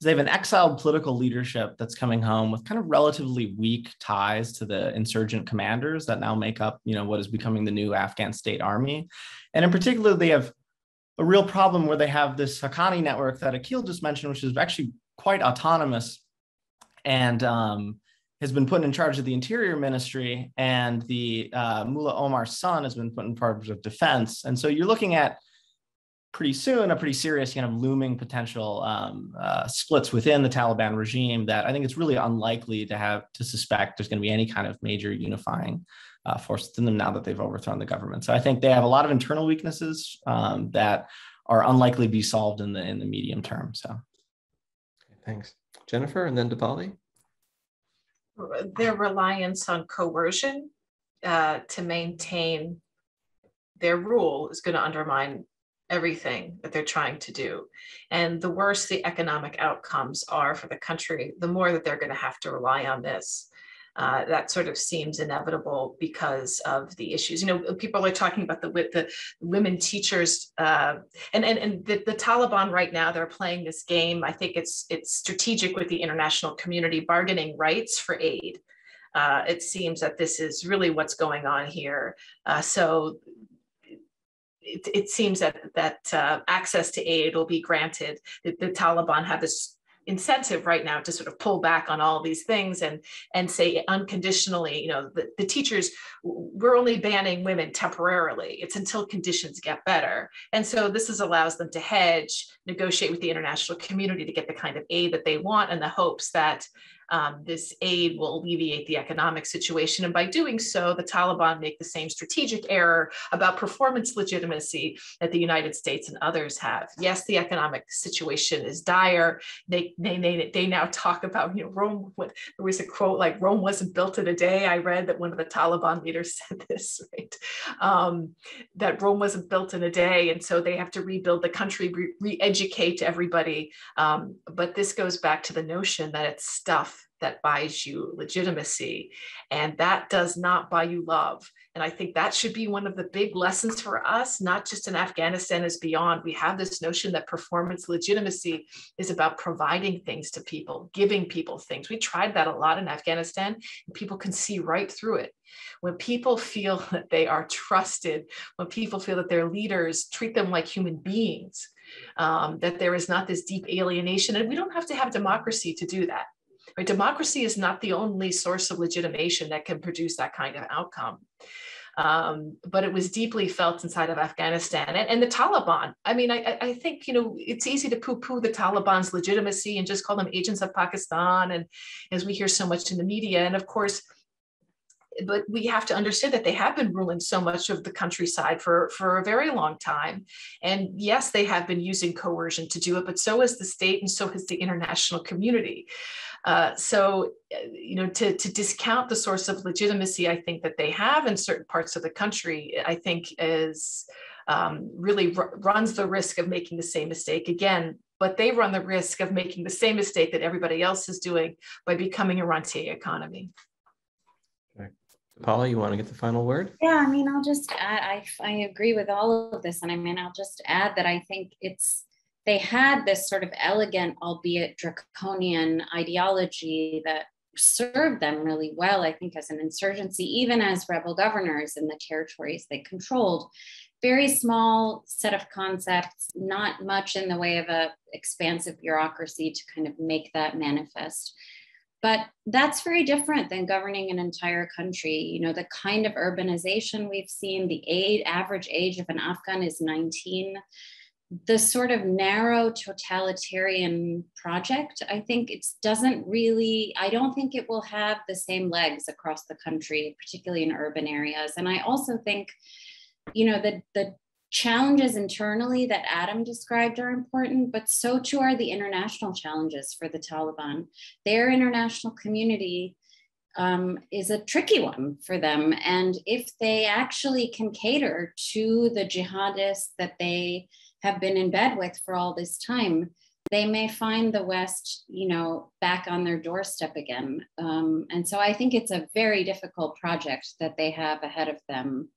they have an exiled political leadership that's coming home with kind of relatively weak ties to the insurgent commanders that now make up, you know, what is becoming the new Afghan state army. And in particular, they have a real problem where they have this Haqqani network that Aqil just mentioned, which is actually quite autonomous and um, has been put in charge of the interior ministry. And the uh, Mullah Omar's son has been put in charge of defense. And so you're looking at pretty soon a pretty serious kind of looming potential um, uh, splits within the Taliban regime that I think it's really unlikely to have to suspect there's going to be any kind of major unifying uh, force within them now that they've overthrown the government. So I think they have a lot of internal weaknesses um, that are unlikely to be solved in the in the medium term. So thanks, Jennifer, and then Dipali. Their reliance on coercion uh, to maintain their rule is going to undermine everything that they're trying to do. And the worse the economic outcomes are for the country, the more that they're going to have to rely on this. Uh, that sort of seems inevitable because of the issues. You know, people are talking about the the women teachers, uh, and and and the, the Taliban right now they're playing this game. I think it's it's strategic with the international community bargaining rights for aid. Uh, it seems that this is really what's going on here. Uh, so it, it, seems that that uh, access to aid will be granted. The, the Taliban have this incentive right now to sort of pull back on all these things and and say unconditionally you know the, the teachers we're only banning women temporarily it's until conditions get better and so this is allows them to hedge negotiate with the international community to get the kind of aid that they want and the hopes that um, this aid will alleviate the economic situation. And by doing so, the Taliban make the same strategic error about performance legitimacy that the United States and others have. Yes, the economic situation is dire. They, they, they, they now talk about, you know, Rome, what, there was a quote like, Rome wasn't built in a day. I read that one of the Taliban leaders *laughs* said this, right? Um, that Rome wasn't built in a day. And so they have to rebuild the country, re educate everybody. Um, but this goes back to the notion that it's stuff that buys you legitimacy. And that does not buy you love. And I think that should be one of the big lessons for us, not just in Afghanistan as beyond. We have this notion that performance legitimacy is about providing things to people, giving people things. We tried that a lot in Afghanistan, and people can see right through it. When people feel *laughs* that they are trusted, when people feel that their leaders treat them like human beings, um, that there is not this deep alienation, and we don't have to have democracy to do that. Right? Democracy is not the only source of legitimation that can produce that kind of outcome. Um, but it was deeply felt inside of Afghanistan and, and the Taliban. I mean, I, I, think, you know, it's easy to poo poo the Taliban's legitimacy and just call them agents of Pakistan. And as we hear so much in the media, and of course, but we have to understand that they have been ruling so much of the countryside for, for a very long time. And yes, they have been using coercion to do it, but so has the state and so has the international community. Uh, so, uh, you know, to, to discount the source of legitimacy, I think that they have in certain parts of the country, I think is um, really runs the risk of making the same mistake again. But they run the risk of making the same mistake that everybody else is doing by becoming a rentier economy. Paula, you want to get the final word? Yeah, I mean, I'll just add, I, I agree with all of this. And I mean, I'll just add that I think it's they had this sort of elegant, albeit draconian ideology that served them really well, I think, as an insurgency, even as rebel governors in the territories they controlled. Very small set of concepts, not much in the way of a expansive bureaucracy to kind of make that manifest. But that's very different than governing an entire country. You know, the kind of urbanization we've seen, the age, average age of an Afghan is 19 the sort of narrow totalitarian project, I think it doesn't really, I don't think it will have the same legs across the country, particularly in urban areas. And I also think, you know, the, the challenges internally that Adam described are important, but so too are the international challenges for the Taliban. Their international community um, is a tricky one for them. And if they actually can cater to the jihadists that they have been in bed with for all this time, they may find the West, you know, back on their doorstep again. Um, and so I think it's a very difficult project that they have ahead of them.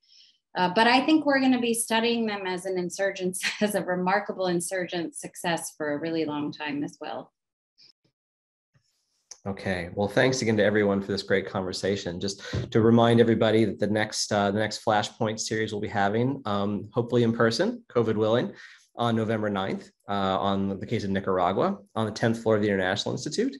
Uh, but I think we're going to be studying them as an insurgent, *laughs* as a remarkable insurgent success for a really long time as well. Okay. Well, thanks again to everyone for this great conversation. Just to remind everybody that the next uh, the next Flashpoint series we'll be having, um, hopefully in person, COVID willing, on November 9th uh, on the case of Nicaragua on the 10th floor of the International Institute.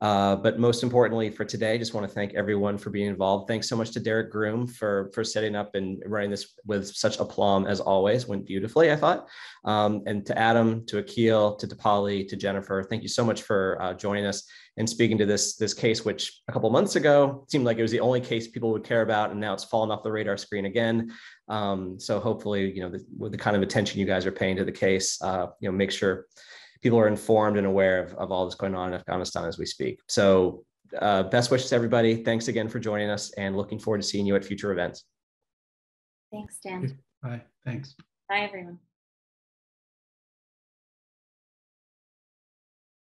Uh, but most importantly for today, just want to thank everyone for being involved. Thanks so much to Derek Groom for, for setting up and running this with such aplomb as always, went beautifully, I thought. Um, and to Adam, to Aqil, to Dipali, to Jennifer, thank you so much for uh, joining us and speaking to this, this case, which a couple months ago seemed like it was the only case people would care about. And now it's fallen off the radar screen again. Um, so hopefully, you know, the, with the kind of attention you guys are paying to the case, uh, you know, make sure people are informed and aware of, of all that's going on in Afghanistan as we speak. So uh, best wishes to everybody. Thanks again for joining us and looking forward to seeing you at future events. Thanks, Dan. Bye. Thanks. Bye, everyone.